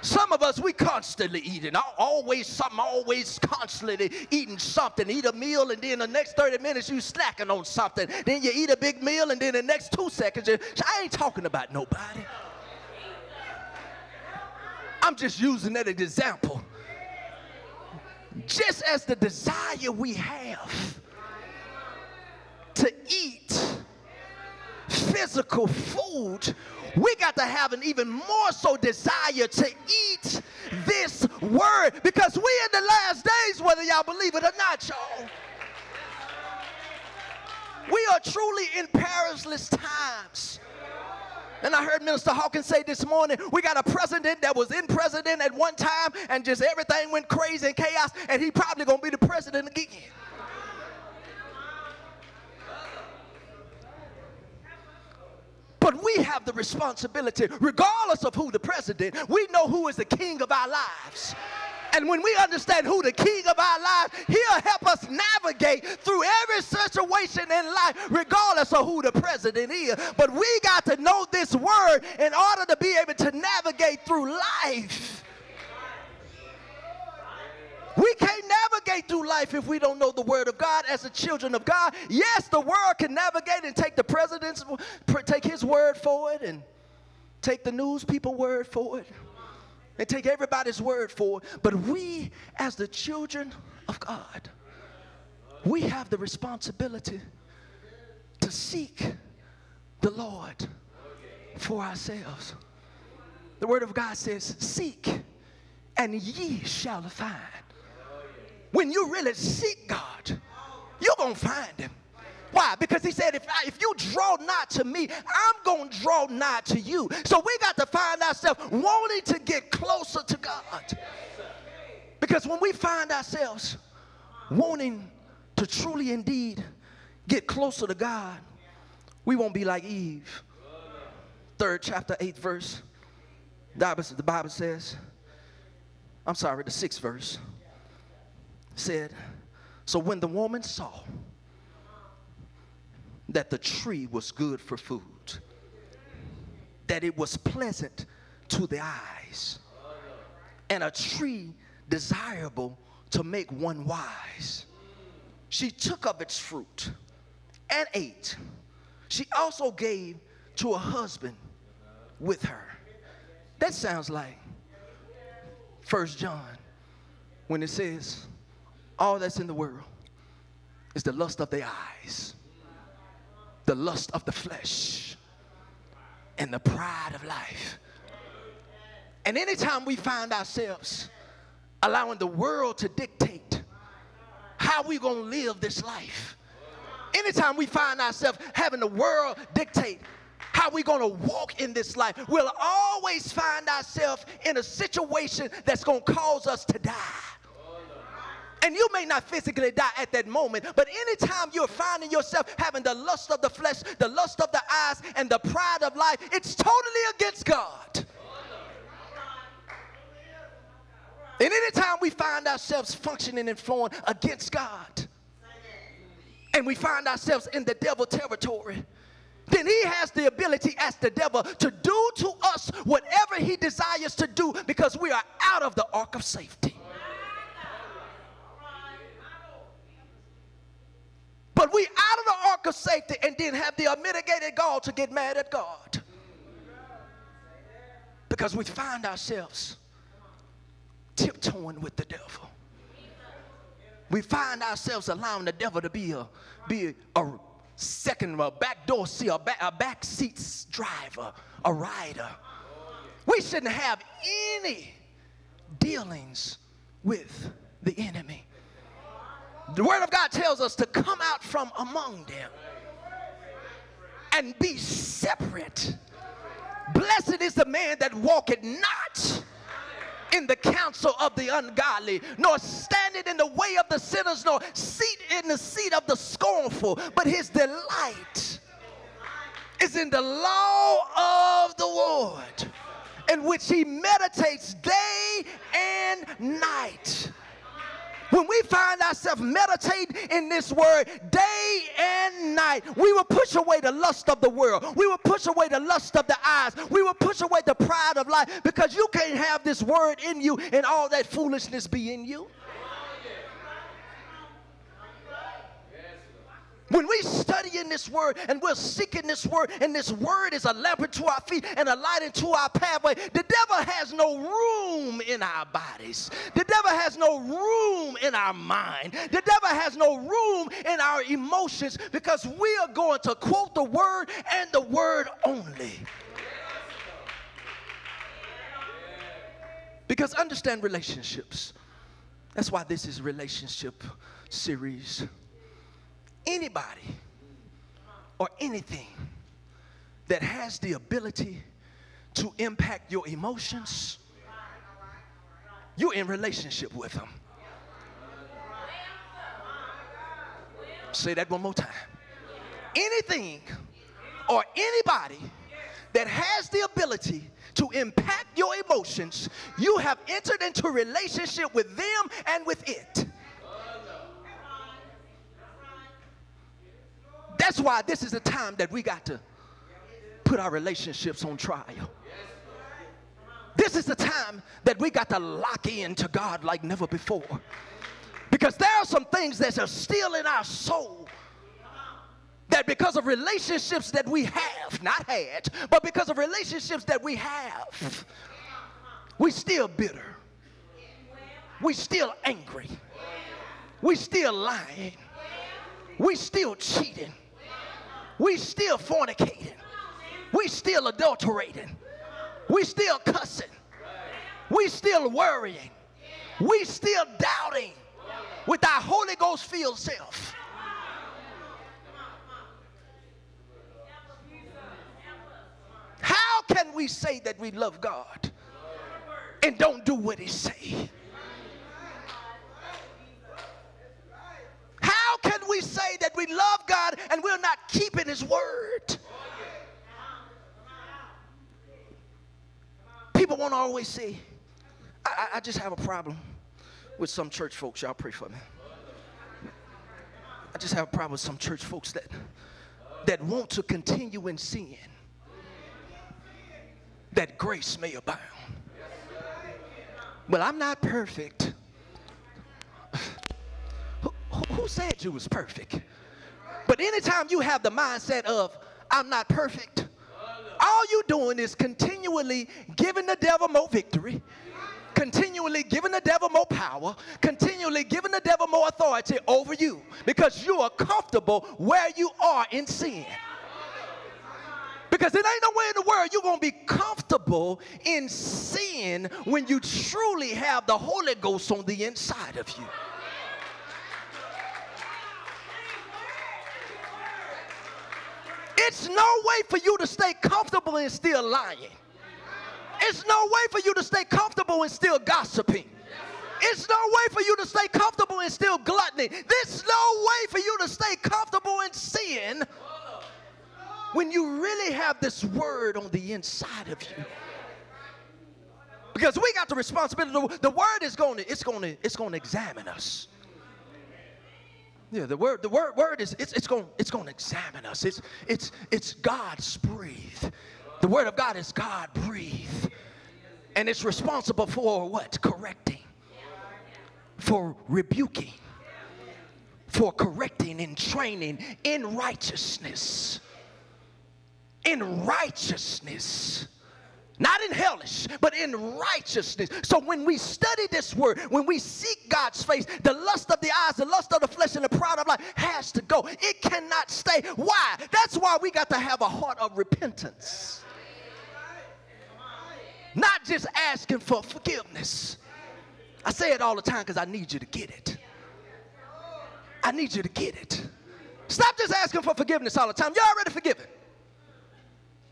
Some of us, we constantly eating. Always something, always constantly eating something. Eat a meal and then the next 30 minutes you snacking on something. Then you eat a big meal and then the next two seconds, you, I ain't talking about nobody. I'm just using that as an example. Just as the desire we have physical food, we got to have an even more so desire to eat this word because we in the last days, whether y'all believe it or not, y'all. We are truly in perilous times. And I heard Minister Hawkins say this morning, we got a president that was in president at one time and just everything went crazy and chaos, and he probably gonna be the president again. But we have the responsibility, regardless of who the president, we know who is the king of our lives. And when we understand who the king of our lives, he'll help us navigate through every situation in life, regardless of who the president is. But we got to know this word in order to be able to navigate through life. We can't navigate through life if we don't know the word of God as the children of God. Yes, the world can navigate and take the president's, take his word for it and take the news people word for it and take everybody's word for it. But we as the children of God, we have the responsibility to seek the Lord for ourselves. The word of God says, seek and ye shall find when you really seek God, you're going to find him. Why? Because he said, if, if you draw not to me, I'm going to draw not to you. So we got to find ourselves wanting to get closer to God. Because when we find ourselves wanting to truly indeed get closer to God, we won't be like Eve. Third chapter, eighth verse. The Bible says, I'm sorry, the sixth verse said, So when the woman saw that the tree was good for food, that it was pleasant to the eyes, and a tree desirable to make one wise, she took of its fruit and ate. She also gave to a husband with her. That sounds like First John when it says, all that's in the world is the lust of the eyes, the lust of the flesh, and the pride of life. And anytime we find ourselves allowing the world to dictate how we're going to live this life, anytime we find ourselves having the world dictate how we're going to walk in this life, we'll always find ourselves in a situation that's going to cause us to die. And you may not physically die at that moment, but anytime you're finding yourself having the lust of the flesh, the lust of the eyes, and the pride of life, it's totally against God. And anytime we find ourselves functioning and flowing against God, and we find ourselves in the devil territory, then he has the ability as the devil to do to us whatever he desires to do because we are out of the ark of safety. But we out of the ark of safety and then have the unmitigated gall to get mad at God. Because we find ourselves tiptoeing with the devil. We find ourselves allowing the devil to be a be a second a back door seat, a back, a back seat driver, a rider. We shouldn't have any dealings with the enemy. The word of God tells us to come out from among them and be separate. Blessed is the man that walketh not in the counsel of the ungodly, nor standeth in the way of the sinners, nor seat in the seat of the scornful, but his delight is in the law of the Lord, in which he meditates day and night. When we find ourselves meditating in this word day and night, we will push away the lust of the world. We will push away the lust of the eyes. We will push away the pride of life because you can't have this word in you and all that foolishness be in you. When we study in this word and we're seeking this word, and this word is a lamp unto our feet and a light into our pathway, the devil has no room in our bodies. The devil has no room in our mind. The devil has no room in our emotions because we are going to quote the word and the word only. Because understand relationships. That's why this is relationship series anybody or anything that has the ability to impact your emotions, you're in relationship with them. Say that one more time. Anything or anybody that has the ability to impact your emotions, you have entered into relationship with them and with it. That's why this is the time that we got to put our relationships on trial. This is the time that we got to lock in to God like never before. Because there are some things that are still in our soul that because of relationships that we have, not had, but because of relationships that we have, we still bitter. We still angry. We still lying. We still cheating. We still fornicating. We still adulterating. We still cussing. We still worrying. We still doubting with our Holy Ghost filled self. How can we say that we love God and don't do what he say? How can we say that we love God and we're not keeping his word? People want to always say, I, I just have a problem with some church folks. Y'all pray for me. I just have a problem with some church folks that that want to continue in sin that grace may abound. Well, I'm not perfect. Who, said you was perfect? But anytime you have the mindset of I'm not perfect, all you're doing is continually giving the devil more victory continually giving the devil more power, continually giving the devil more authority over you because you are comfortable where you are in sin. Because it ain't nowhere in the world you're going to be comfortable in sin when you truly have the Holy Ghost on the inside of you. It's no way for you to stay comfortable and still lying. It's no way for you to stay comfortable and still gossiping. It's no way for you to stay comfortable and still gluttony. There's no way for you to stay comfortable in sin when you really have this word on the inside of you. Because we got the responsibility. The, word is going to, it's going to, it's going to examine us. Yeah, the word, the word, word is it's, it's going it's going to examine us. It's it's it's God's breathe. The word of God is God breathe. And it's responsible for what? Correcting. For rebuking. For correcting and training in righteousness. In righteousness. Not in hellish, but in righteousness. So when we study this word, when we seek God's face, the lust of the eyes, the lust of the flesh, and the pride of life has to go. It cannot stay. Why? That's why we got to have a heart of repentance. Not just asking for forgiveness. I say it all the time because I need you to get it. I need you to get it. Stop just asking for forgiveness all the time. You're already forgiven.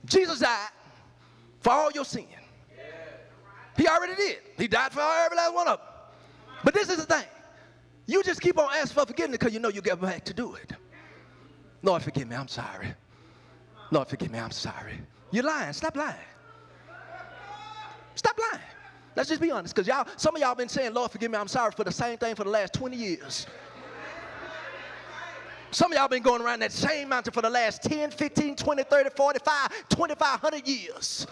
Jesus died for all your sin. He already did. He died for every last one of them. But this is the thing. You just keep on asking for forgiveness because you know you get back to do it. Lord, forgive me. I'm sorry. Lord, forgive me. I'm sorry. You're lying. Stop lying. Stop lying. Let's just be honest because y'all, some of y'all been saying, Lord, forgive me. I'm sorry for the same thing for the last 20 years. Some of y'all been going around that same mountain for the last 10, 15, 20, 30, 45, 2,500 years.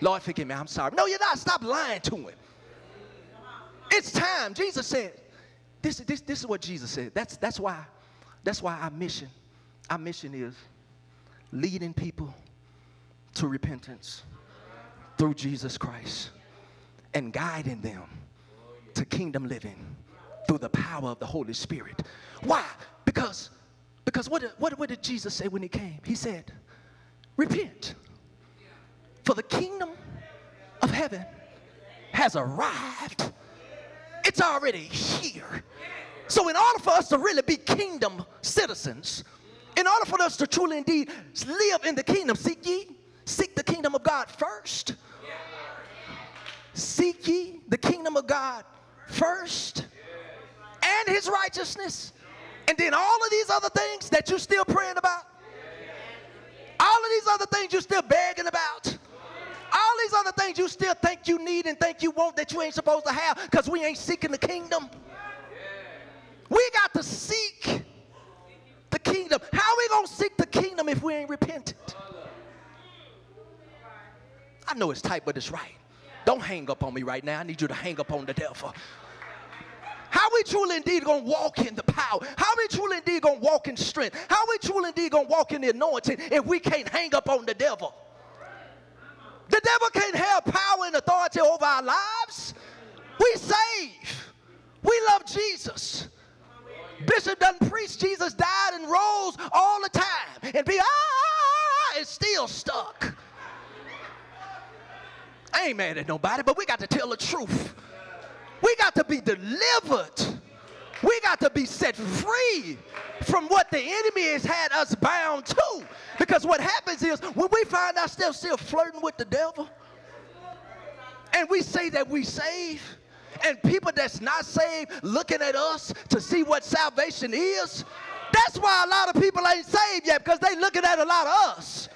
Lord, forgive me. I'm sorry. No, you're not. Stop lying to him. It's time. Jesus said, this, this, this is what Jesus said. That's, that's why, that's why our mission, our mission is leading people to repentance through Jesus Christ and guiding them to kingdom living through the power of the Holy Spirit. Why? Because because what what, what did Jesus say when he came? He said, Repent, for the kingdom of heaven has arrived. It's already here. So, in order for us to really be kingdom citizens, in order for us to truly indeed live in the kingdom, seek ye, seek the kingdom of God first. Seek ye the kingdom of God first and his righteousness and then all of these other things that you're still praying about, all of these other things you're still begging about, all these other things you still think you need and think you want that you ain't supposed to have because we ain't seeking the kingdom. We got to seek the kingdom. How are we going to seek the kingdom if we ain't repentant? I know it's tight, but it's right. Don't hang up on me right now. I need you to hang up on the devil. How we truly indeed gonna walk in the power? How we truly indeed gonna walk in strength? How we truly indeed gonna walk in the anointing if we can't hang up on the devil? The devil can't have power and authority over our lives. We save. We love Jesus. Bishop doesn't preach Jesus died and rose all the time and be ah is still stuck. I ain't mad at nobody, but we got to tell the truth. We got to be delivered. We got to be set free from what the enemy has had us bound to. Because what happens is when we find ourselves still flirting with the devil, and we say that we save, and people that's not saved looking at us to see what salvation is, that's why a lot of people ain't saved yet because they looking at a lot of us.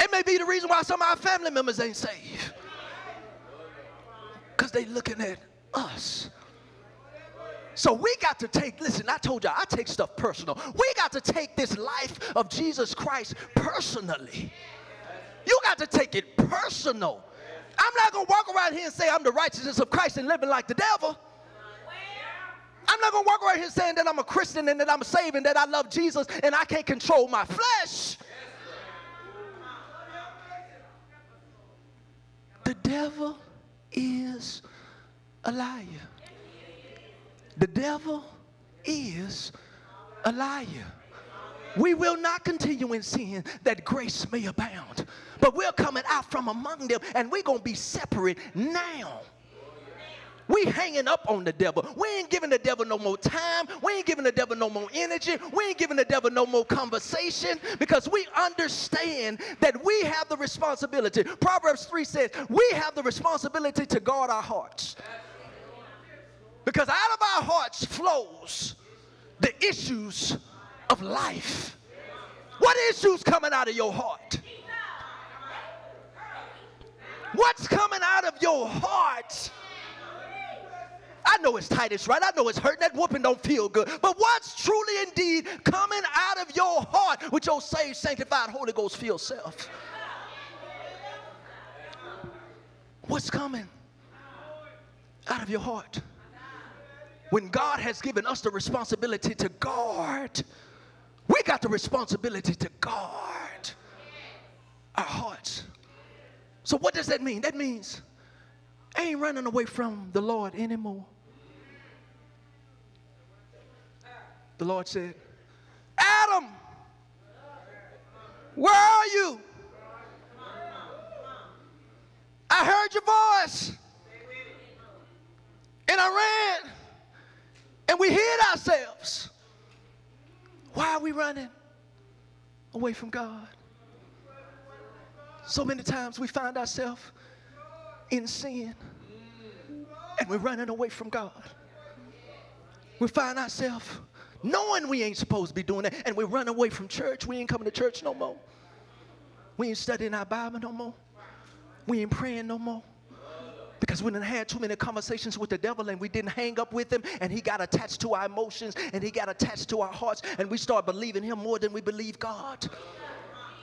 It may be the reason why some of our family members ain't saved. Because they looking at us. So we got to take, listen, I told y'all, I take stuff personal. We got to take this life of Jesus Christ personally. You got to take it personal. I'm not going to walk around here and say I'm the righteousness of Christ and living like the devil. I'm not going to walk around here saying that I'm a Christian and that I'm saved and that I love Jesus and I can't control my flesh. Devil is a liar. The devil is a liar. We will not continue in sin that grace may abound. But we're coming out from among them and we're going to be separate now. We hanging up on the devil. We ain't giving the devil no more time. We ain't giving the devil no more energy. We ain't giving the devil no more conversation because we understand that we have the responsibility. Proverbs 3 says, we have the responsibility to guard our hearts. Because out of our hearts flows the issues of life. What issues coming out of your heart? What's coming out of your heart? I know it's tight, it's right. I know it's hurting. That whooping don't feel good. But what's truly indeed coming out of your heart with your saved, sanctified, Holy Ghost filled self? What's coming out of your heart? When God has given us the responsibility to guard, we got the responsibility to guard our hearts. So, what does that mean? That means I ain't running away from the Lord anymore. The Lord said, Adam, where are you? I heard your voice. And I ran. And we hid ourselves. Why are we running away from God? So many times we find ourselves in sin and we're running away from God. We find ourselves knowing we ain't supposed to be doing that and we run away from church. We ain't coming to church no more. We ain't studying our Bible no more. We ain't praying no more. Because we done had too many conversations with the devil and we didn't hang up with him and he got attached to our emotions and he got attached to our hearts and we start believing him more than we believe God.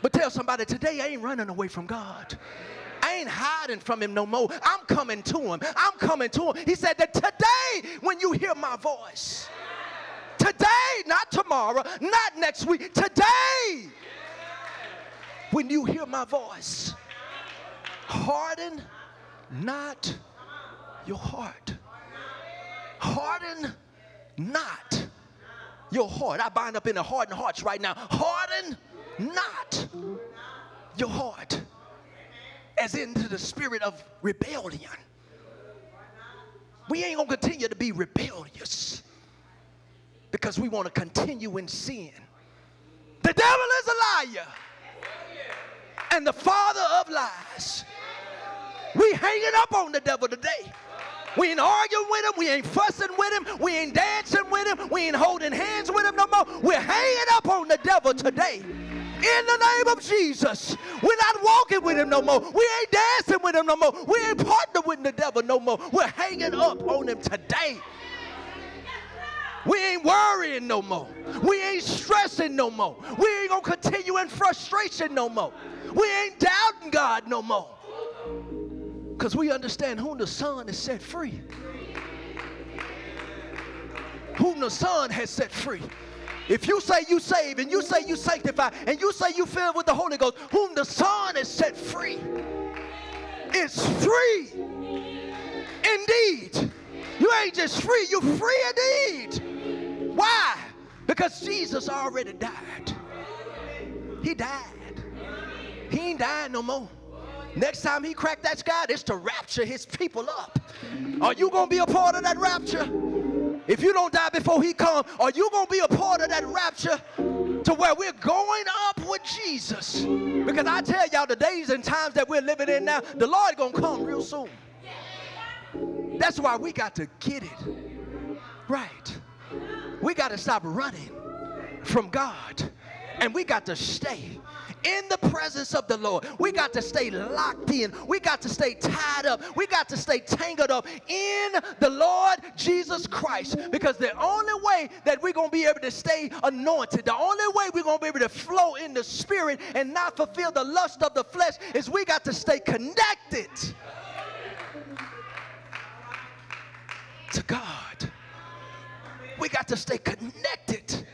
But tell somebody today I ain't running away from God. I ain't hiding from him no more. I'm coming to him. I'm coming to him. He said that today when you hear my voice, today, not tomorrow, not next week, today when you hear my voice, harden not your heart. Harden not your heart. I bind up in the hardened hearts right now. Harden not your heart. As into the spirit of rebellion. We ain't gonna continue to be rebellious because we want to continue in sin. The devil is a liar and the father of lies. We hanging up on the devil today. We ain't arguing with him. We ain't fussing with him. We ain't dancing with him. We ain't holding hands with him no more. We're hanging up on the devil today. In the name of Jesus. We're not walking with him no more. We ain't dancing with him no more. We ain't partnering with the devil no more. We're hanging up on him today. We ain't worrying no more. We ain't stressing no more. We ain't gonna continue in frustration no more. We ain't doubting God no more. Because we understand whom the Son has set free. Whom the Son has set free. If you say you save and you say you sanctify and you say you filled with the Holy Ghost, whom the Son has set free, it's free indeed. You ain't just free, you're free indeed. Why? Because Jesus already died. He died. He ain't dying no more. Next time he cracked that sky, it's to rapture his people up. Are you going to be a part of that rapture? If you don't die before he come, are you going to be a part of that rapture to where we're going up with Jesus? Because I tell y'all, the days and times that we're living in now, the Lord going to come real soon. That's why we got to get it right. We got to stop running from God and we got to stay in the presence of the Lord. We got to stay locked in. We got to stay tied up. We got to stay tangled up in the Lord Jesus Christ. Because the only way that we're going to be able to stay anointed, the only way we're going to be able to flow in the spirit and not fulfill the lust of the flesh is we got to stay connected to God. We got to stay connected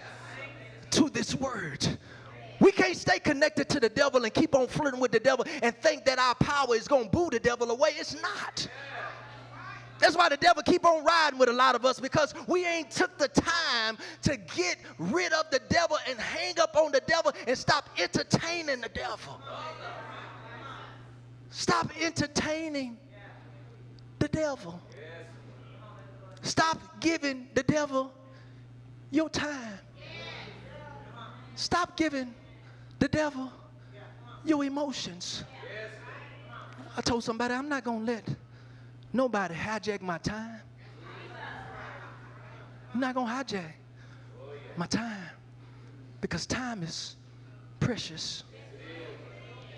to this word. We can't stay connected to the devil and keep on flirting with the devil and think that our power is going to boo the devil away. It's not. That's why the devil keep on riding with a lot of us because we ain't took the time to get rid of the devil and hang up on the devil and stop entertaining the devil. Stop entertaining the devil. Stop giving the devil your time. Stop giving the devil your emotions. I told somebody I'm not going to let nobody hijack my time. I'm not going to hijack my time because time is precious.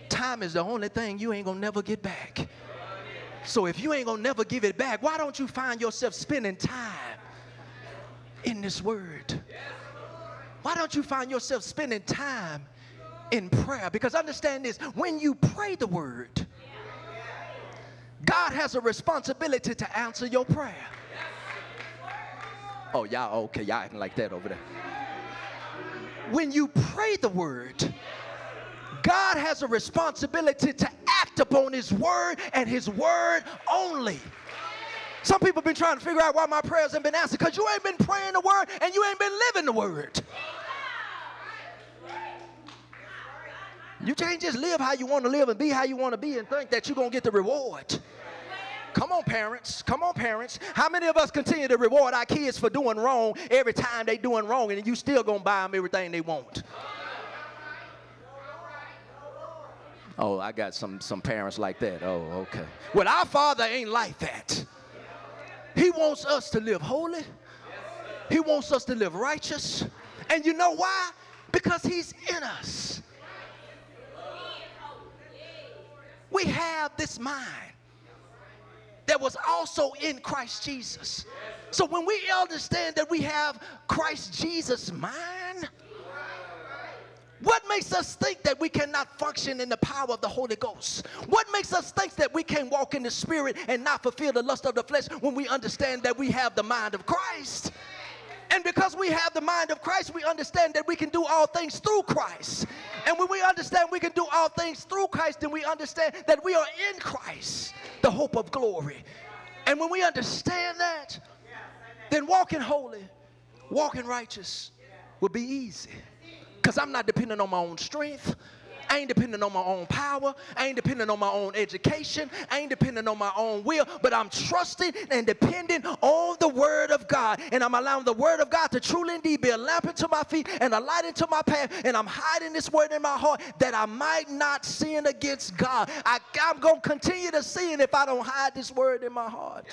Time is the only thing you ain't going to never get back. So if you ain't to never give it back, why don't you find yourself spending time in this word? Why don't you find yourself spending time in prayer? Because understand this when you pray the word, God has a responsibility to answer your prayer. Oh, y'all okay? Y'all acting like that over there. When you pray the word, God has a responsibility to act upon His word and His word only. Some people have been trying to figure out why my prayers haven't been answered because you ain't been praying the word and you ain't been living the word. You can't just live how you want to live and be how you want to be and think that you're going to get the reward. Come on, parents. Come on, parents. How many of us continue to reward our kids for doing wrong every time they doing wrong and you still going to buy them everything they want? Oh, I got some, some parents like that. Oh, okay. Well, our father ain't like that. He wants us to live holy. He wants us to live righteous. And you know why? Because he's in us. We have this mind that was also in Christ Jesus. So when we understand that we have Christ Jesus' mind, what makes us think that we cannot function in the power of the Holy Ghost? What makes us think that we can walk in the Spirit and not fulfill the lust of the flesh when we understand that we have the mind of Christ? And because we have the mind of Christ, we understand that we can do all things through Christ. And when we understand we can do all things through Christ, then we understand that we are in Christ, the hope of glory. And when we understand that, then walking holy, walking righteous will be easy. Because I'm not depending on my own strength. I ain't depending on my own power. I ain't depending on my own education. I ain't depending on my own will, but I'm trusting and depending on the Word of God. And I'm allowing the Word of God to truly indeed be a lamp unto my feet and a light into my path. And I'm hiding this Word in my heart that I might not sin against God. I, I'm going to continue to sin if I don't hide this Word in my heart.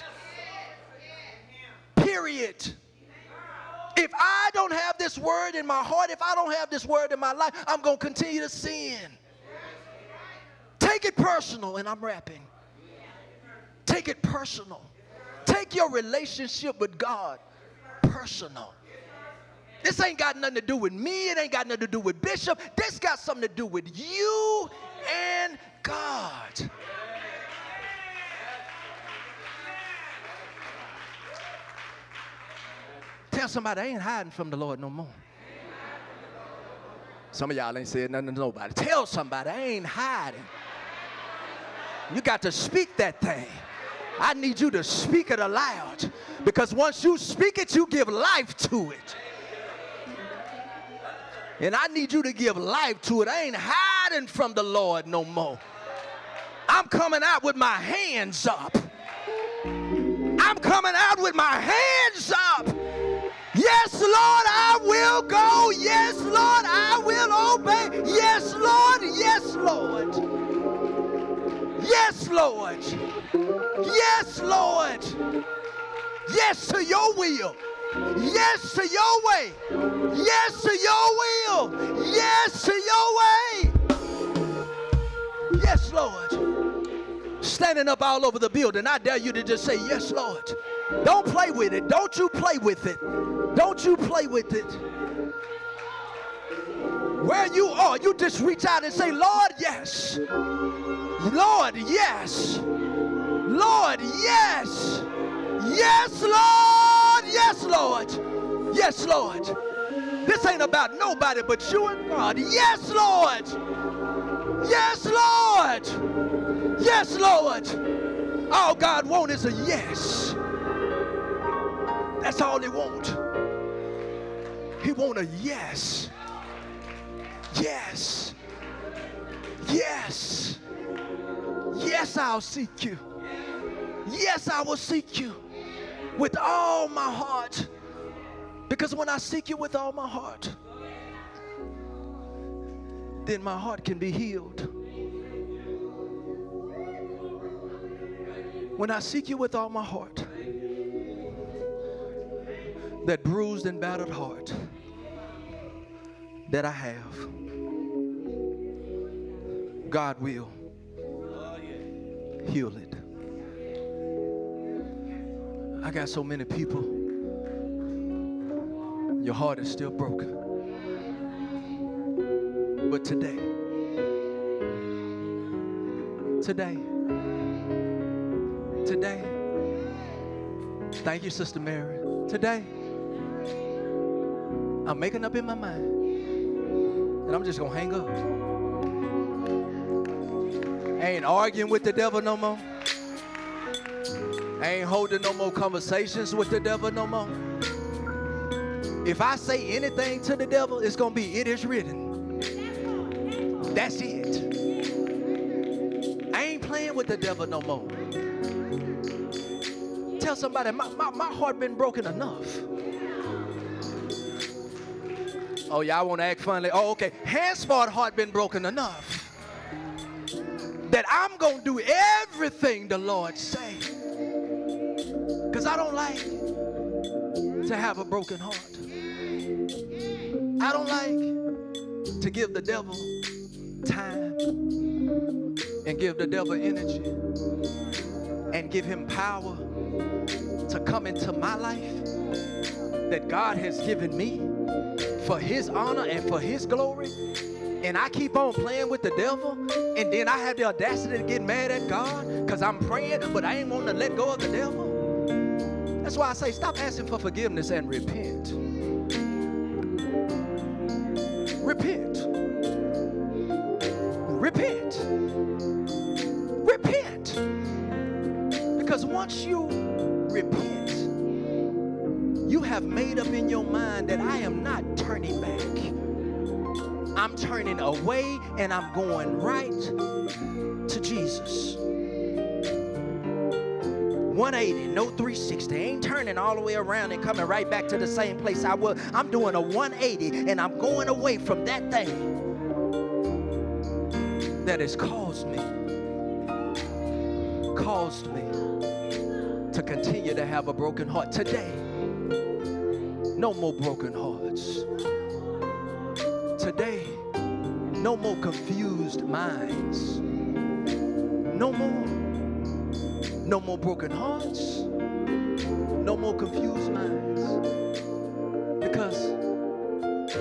Period. If I don't have this word in my heart, if I don't have this word in my life, I'm going to continue to sin. Take it personal, and I'm rapping. Take it personal. Take your relationship with God personal. This ain't got nothing to do with me. It ain't got nothing to do with Bishop. This got something to do with you and God. Tell somebody I ain't hiding from the Lord no more. Some of y'all ain't said nothing to nobody. Tell somebody I ain't hiding. You got to speak that thing. I need you to speak it aloud because once you speak it, you give life to it. And I need you to give life to it. I ain't hiding from the Lord no more. I'm coming out with my hands up. I'm coming out with my hands up. Yes, Lord, I will go. Yes, Lord, I will obey. Yes, Lord. Yes, Lord. Yes, Lord. Yes, Lord. Yes to your will. Yes to your way. Yes to your will. Yes to your way. Yes, Lord. Standing up all over the building, I dare you to just say, Yes, Lord. Don't play with it. Don't you play with it. Don't you play with it. Where you are, you just reach out and say, Lord, yes. Lord, yes. Lord, yes. Yes, Lord. Yes, Lord. Yes, Lord. This ain't about nobody but you and God. Yes, Lord. Yes, Lord. Yes, Lord. All God wants is a yes. That's all he wants. He wants a yes. Yes. Yes. Yes, I'll seek you. Yes, I will seek you with all my heart. Because when I seek you with all my heart, then my heart can be healed. When I seek you with all my heart, that bruised and battered heart that I have, God will heal it. I got so many people, your heart is still broken. But today, today, today, thank you, Sister Mary. Today, I'm making up in my mind, and I'm just gonna hang up. I ain't arguing with the devil no more. I ain't holding no more conversations with the devil no more. If I say anything to the devil, it's gonna be it is written. That's it. I ain't playing with the devil no more. Tell somebody my, my, my heart been broken enough. Oh, y'all want to act funny? Oh, okay. Henceforth, heart been broken enough that I'm going to do everything the Lord say. Because I don't like to have a broken heart. I don't like to give the devil time and give the devil energy and give him power to come into my life that God has given me for his honor and for his glory and I keep on playing with the devil, and then I have the audacity to get mad at God because I'm praying, but I ain't wanting to let go of the devil. That's why I say stop asking for forgiveness and repent. Repent. Repent. Repent. Because once you repent, you have made up in your mind that I am not turning away and I'm going right to Jesus. 180, no 360. Ain't turning all the way around and coming right back to the same place I was. I'm doing a 180 and I'm going away from that thing that has caused me, caused me to continue to have a broken heart. Today, no more broken hearts today, no more confused minds. No more. No more broken hearts. No more confused minds. Because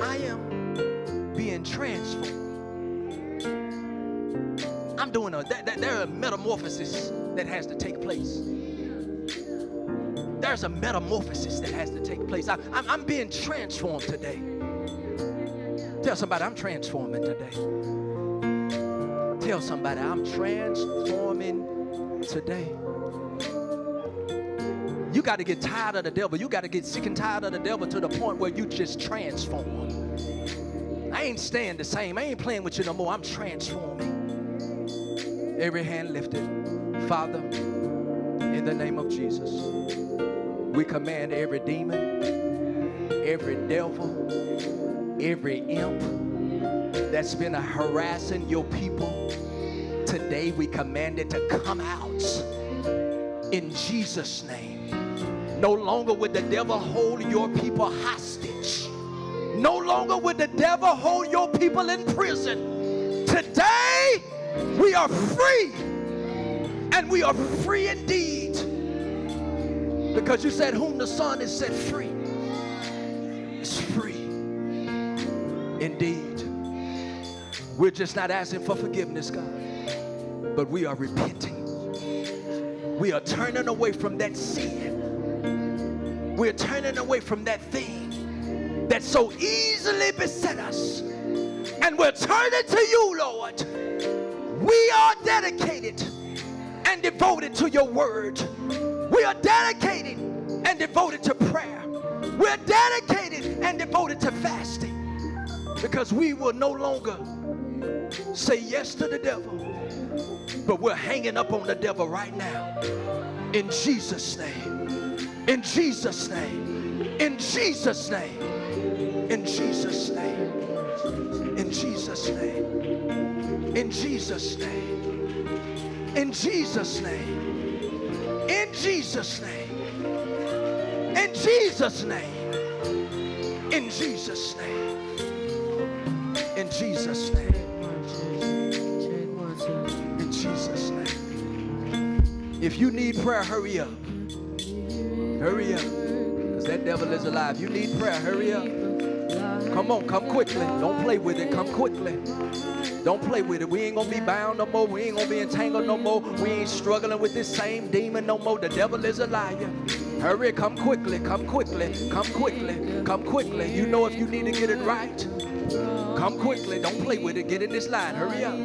I am being transformed. I'm doing a, that, that, there are metamorphosis that has to take place. There's a metamorphosis that has to take place. I, I'm, I'm being transformed today. Tell somebody I'm transforming today. Tell somebody I'm transforming today. You got to get tired of the devil. You got to get sick and tired of the devil to the point where you just transform. I ain't staying the same. I ain't playing with you no more. I'm transforming. Every hand lifted. Father, in the name of Jesus, we command every demon, every devil, every imp that's been harassing your people, today we command it to come out in Jesus' name. No longer would the devil hold your people hostage. No longer would the devil hold your people in prison. Today, we are free. And we are free indeed. Because you said, Whom the Son is set free indeed. We're just not asking for forgiveness, God, but we are repenting. We are turning away from that sin. We're turning away from that thing that so easily beset us. And we're turning to you, Lord. We are dedicated and devoted to your word. We are dedicated and devoted to prayer. We're dedicated and devoted to fasting because we will no longer say yes to the devil, but we're hanging up on the devil right now. In Jesus' name. In Jesus' name. In Jesus' name. In Jesus' name. In Jesus' name. In Jesus' name. In Jesus' name. In Jesus' name. In Jesus' name. In Jesus' name. In Jesus' name. In Jesus' name. If you need prayer, hurry up. Hurry up. Because that devil is alive. You need prayer, hurry up. Come on, come quickly. Don't play with it. Come quickly. Don't play with it. We ain't gonna be bound no more. We ain't gonna be entangled no more. We ain't struggling with this same demon no more. The devil is a liar. Hurry, come quickly, come quickly, come quickly, come quickly. You know if you need to get it right. Come quickly. Don't play with it. Get in this line. Hurry up.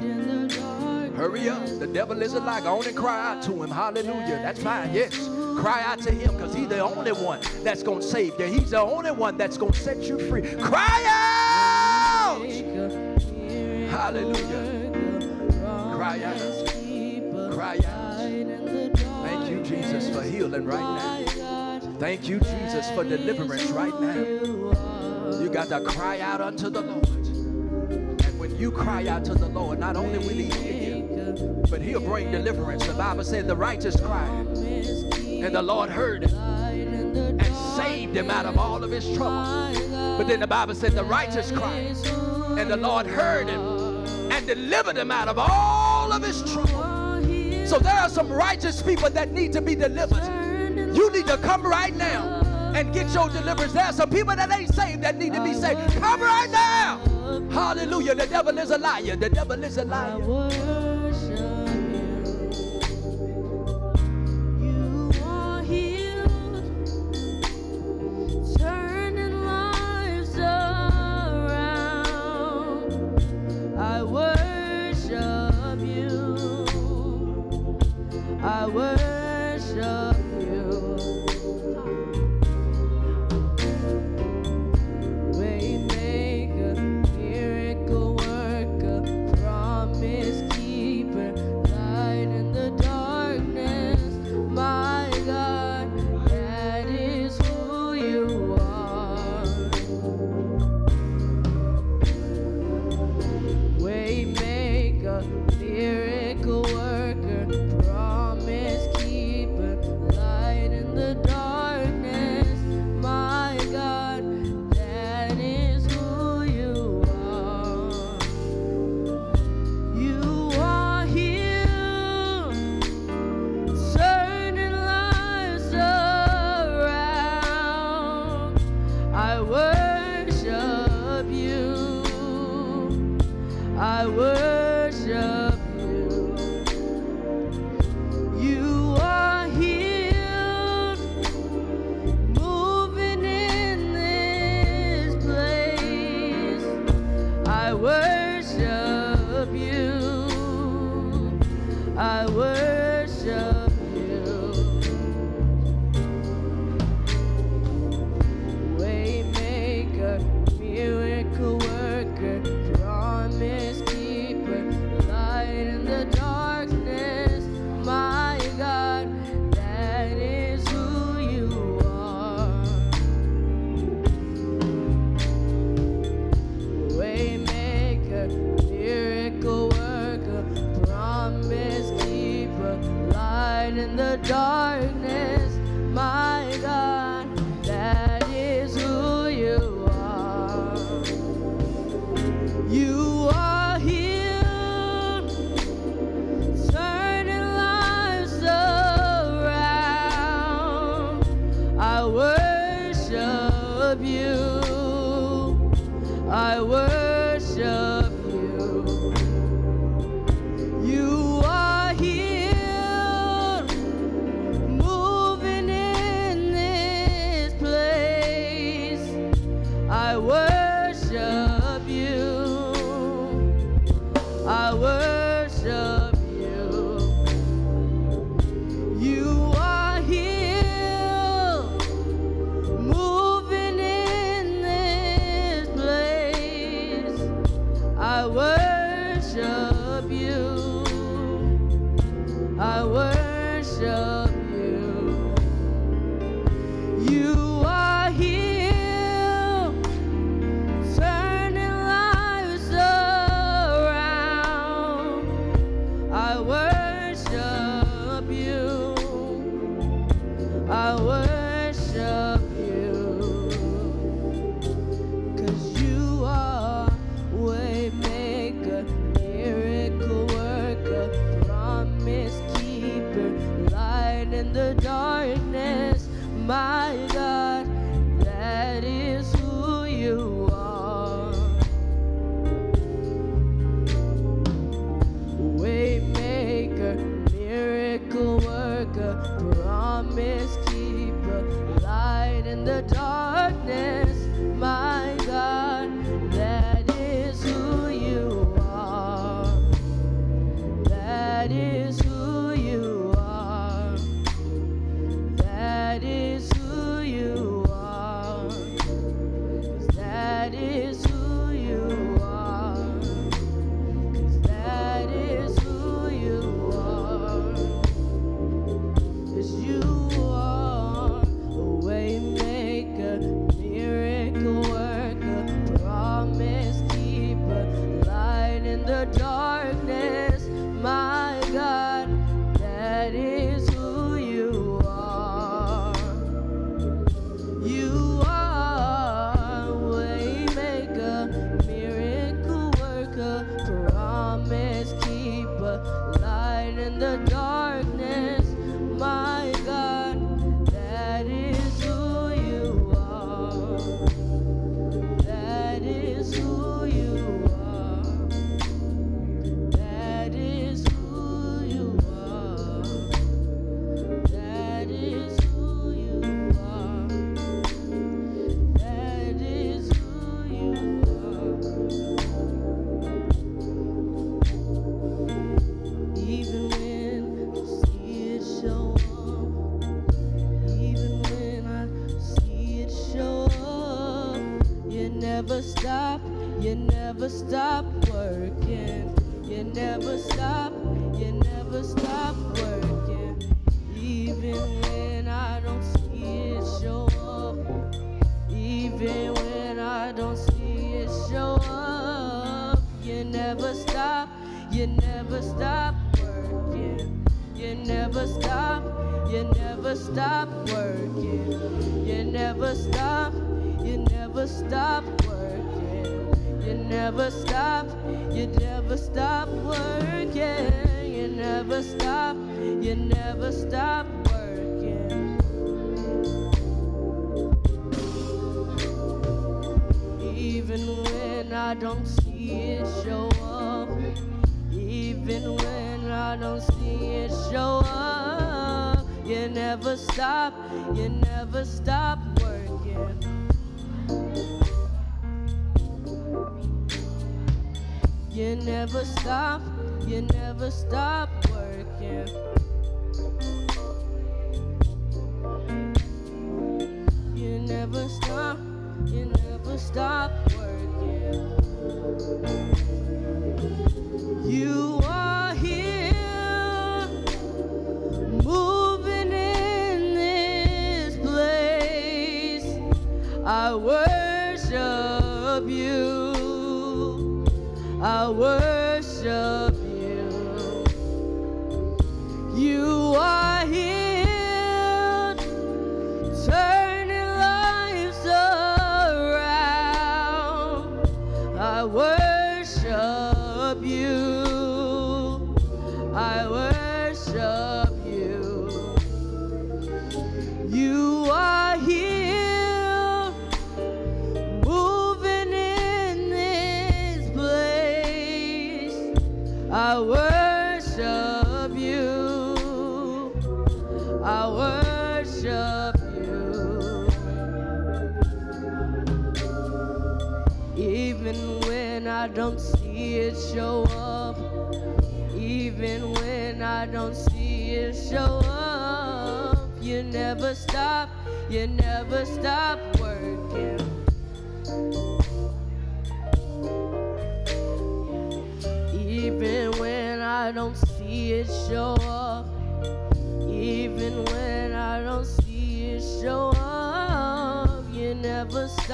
Hurry up. The devil is a liar. Go on and cry out to him. Hallelujah. That's fine. Yes. Cry out to him because he's the only one that's going to save you. He's the only one that's going to set you free. Cry out. Hallelujah. Cry out. Cry out. Thank you, Jesus, for healing right now. Thank you, Jesus, for deliverance right now. Got to cry out unto the Lord. And when you cry out to the Lord, not only will he hear you, but he'll bring deliverance. The Bible said the righteous cry, and the Lord heard him and saved him out of all of his trouble. But then the Bible said the righteous cried, and the Lord heard him and delivered him out of all of his trouble. So there are some righteous people that need to be delivered. You need to come right now and get your deliverance. There are some people that ain't saved that need to be saved. Come right now. Hallelujah. The devil is a liar. The devil is a liar.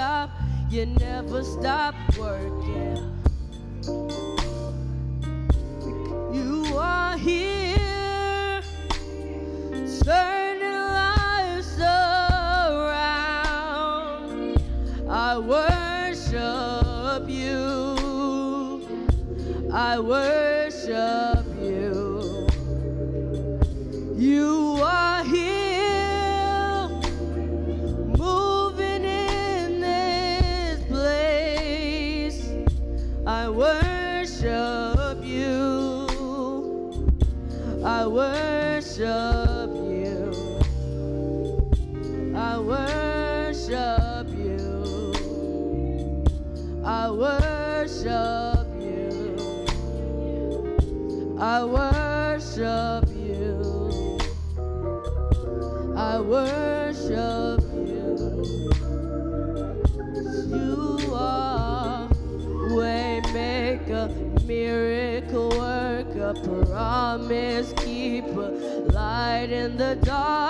Stop, you never stop working. You are here, turning Promise keeper, light in the dark.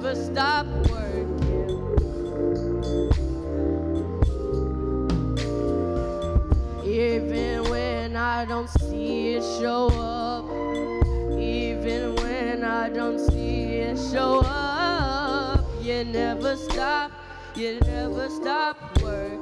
never stop working. Even when I don't see it show up, even when I don't see it show up, you never stop, you never stop working.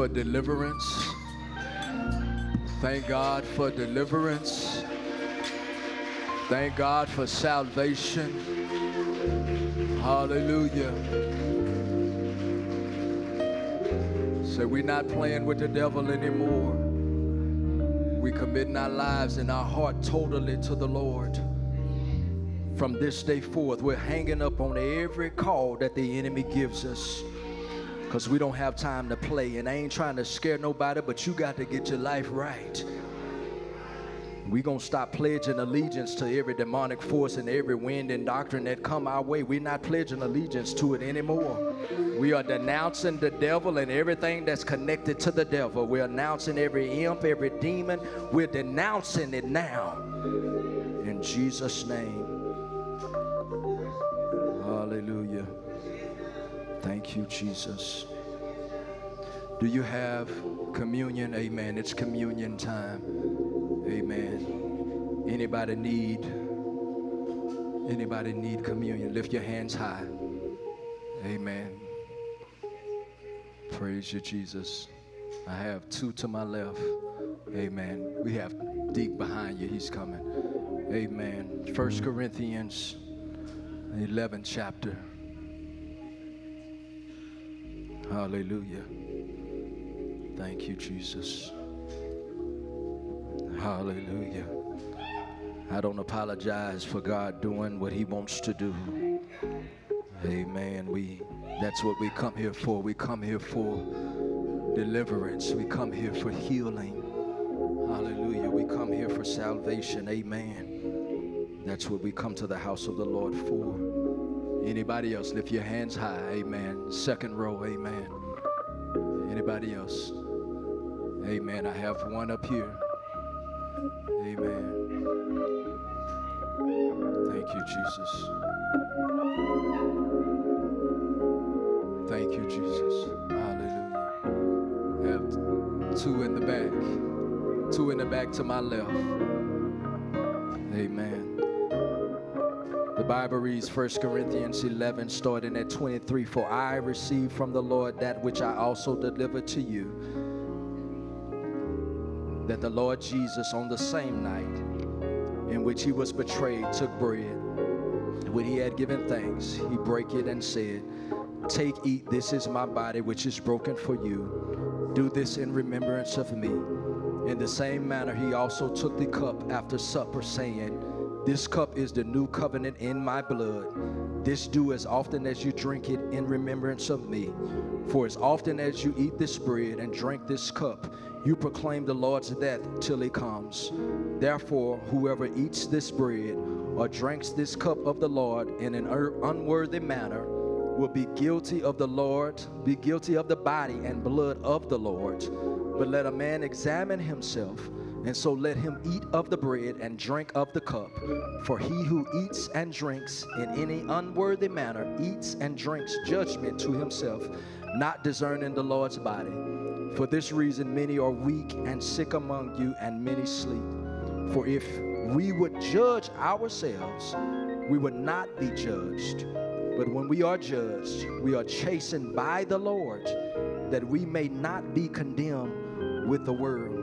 For deliverance. Thank God for deliverance. Thank God for salvation. Hallelujah. Say, we're not playing with the devil anymore. We committing our lives and our heart totally to the Lord. From this day forth, we're hanging up on every call that the enemy gives us because we don't have time to play. And I ain't trying to scare nobody, but you got to get your life right. we going to stop pledging allegiance to every demonic force and every wind and doctrine that come our way. We're not pledging allegiance to it anymore. We are denouncing the devil and everything that's connected to the devil. We're announcing every imp, every demon. We're denouncing it now. In Jesus' name. Hallelujah. Thank you, Jesus. Do you have communion? Amen. It's communion time. Amen. Anybody need anybody need communion? Lift your hands high. Amen. Praise you, Jesus. I have two to my left. Amen. We have Deke behind you. He's coming. Amen. First Corinthians 11th chapter. Hallelujah. Thank you, Jesus. Hallelujah. I don't apologize for God doing what He wants to do. Amen. We that's what we come here for. We come here for deliverance. We come here for healing. Hallelujah. We come here for salvation. Amen. That's what we come to the house of the Lord for. Anybody else? Lift your hands high. Amen. Second row. Amen. Anybody else? Amen. I have one up here. Amen. Thank you, Jesus. Thank you, Jesus. Hallelujah. I have two in the back. Two in the back to my left. Bible reads 1 Corinthians 11, starting at 23 For I received from the Lord that which I also delivered to you, that the Lord Jesus, on the same night in which he was betrayed, took bread. When he had given thanks, he brake it and said, Take, eat, this is my body which is broken for you. Do this in remembrance of me. In the same manner, he also took the cup after supper, saying, This cup is the new covenant in my blood. This do as often as you drink it in remembrance of me. For as often as you eat this bread and drink this cup, you proclaim the Lord's death till he comes. Therefore, whoever eats this bread or drinks this cup of the Lord in an unworthy manner will be guilty of the Lord, be guilty of the body and blood of the Lord. But let a man examine himself, and so let him eat of the bread and drink of the cup. For he who eats and drinks in any unworthy manner eats and drinks judgment to himself, not discerning the Lord's body. For this reason, many are weak and sick among you, and many sleep. For if we would judge ourselves, we would not be judged. But when we are judged, we are chastened by the Lord, that we may not be condemned with the world.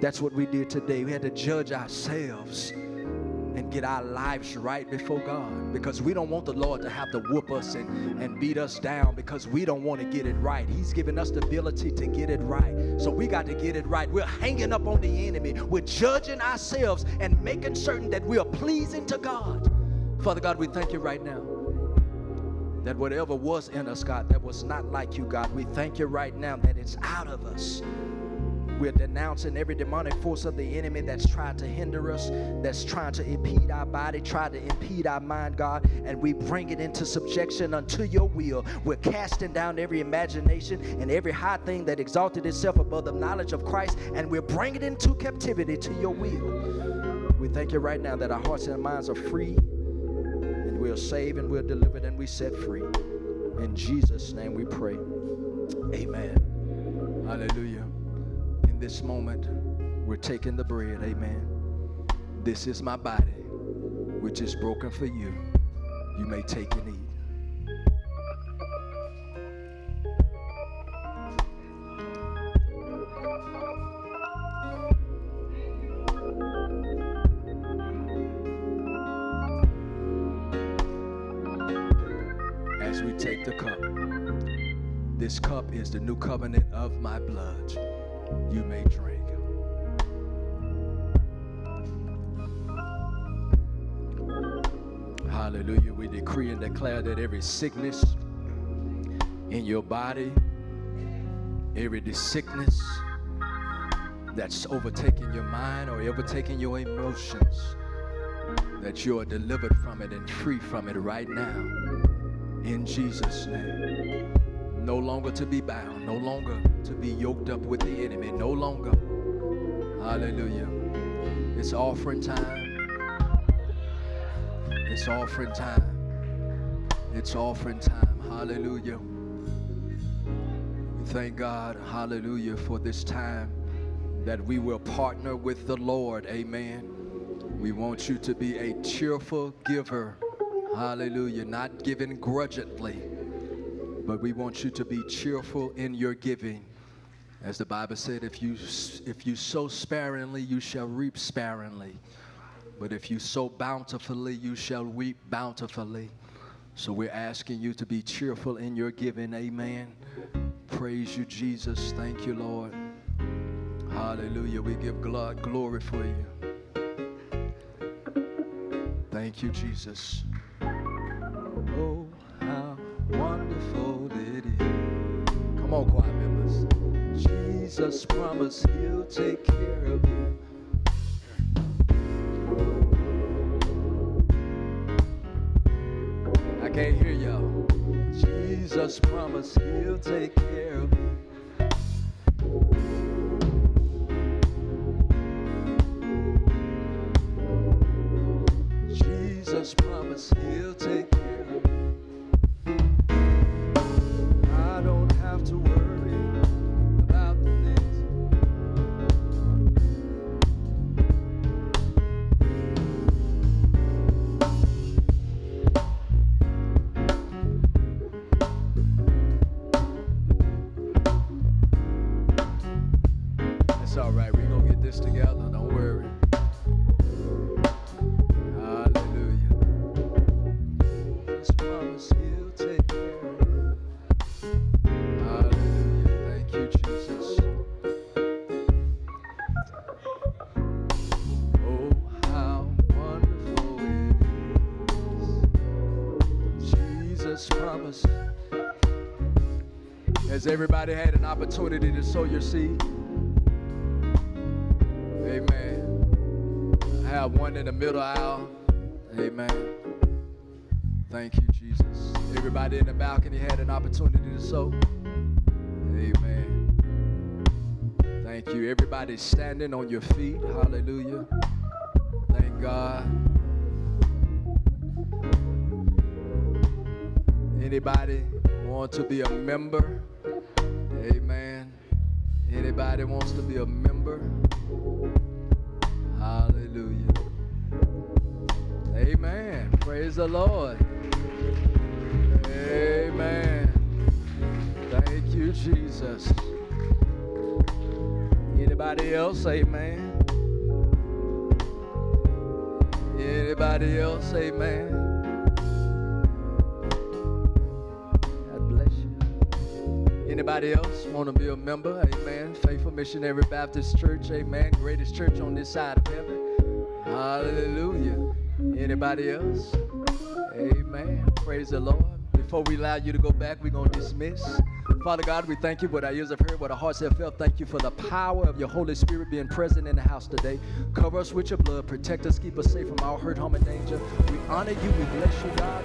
That's what we did today. We had to judge ourselves and get our lives right before God because we don't want the Lord to have to whoop us and, and beat us down because we don't want to get it right. He's given us the ability to get it right. So we got to get it right. We're hanging up on the enemy, we're judging ourselves and making certain that we are pleasing to God. Father God, we thank you right now that whatever was in us, God, that was not like you, God, we thank you right now that it's out of us. We're denouncing every demonic force of the enemy that's trying to hinder us, that's trying to impede our body, trying to impede our mind, God, and we bring it into subjection unto your will. We're casting down every imagination and every high thing that exalted itself above the knowledge of Christ, and we're bringing it into captivity to your will. We thank you right now that our hearts and our minds are free, and we're saved, and we're delivered, and we set free. In Jesus' name we pray. Amen. Hallelujah in this moment, we're taking the bread. Amen. This is my body, which is broken for you. You may take and eat. As we take the cup, this cup is the new covenant of my blood you may drink. Hallelujah. We decree and declare that every sickness in your body, every sickness that's overtaking your mind or overtaking your emotions, that you are delivered from it and free from it right now. In Jesus' name no longer to be bound, no longer to be yoked up with the enemy, no longer. Hallelujah. It's offering time. It's offering time. It's offering time. Hallelujah. We thank God, hallelujah, for this time that we will partner with the Lord. Amen. We want you to be a cheerful giver. Hallelujah. Not giving grudgingly but we want you to be cheerful in your giving. As the Bible said, if you if you sow sparingly, you shall reap sparingly. But if you sow bountifully, you shall reap bountifully. So we're asking you to be cheerful in your giving. Amen. Praise you, Jesus. Thank you, Lord. Hallelujah. We give God glory for you. Thank you, Jesus. Oh, wonderful it is. Come on, choir members. Jesus promised he'll take care of you. I can't hear y'all. Jesus promised he'll take care of you. Everybody had an opportunity to sow your seed? Amen. I have one in the middle aisle. Amen. Thank you, Jesus. Everybody in the balcony had an opportunity to sow. Amen. Thank you. Everybody standing on your feet. Hallelujah. Thank God. Anybody want to be a member? Amen. Anybody wants to be a member? Hallelujah. Amen. Praise the Lord. Amen. Thank you, Jesus. Anybody else? Amen. Anybody else? Amen. Anybody else want to be a member? Amen. Faithful Missionary Baptist Church. Amen. Greatest church on this side of heaven. Hallelujah. Anybody else? Amen. Praise the Lord. Before we allow you to go back, we're going to dismiss. Father God, we thank you what our ears have heard, what our hearts have felt. Thank you for the power of your Holy Spirit being present in the house today. Cover us with your blood. Protect us. Keep us safe from all hurt, harm, and danger. We honor you. We bless you, God.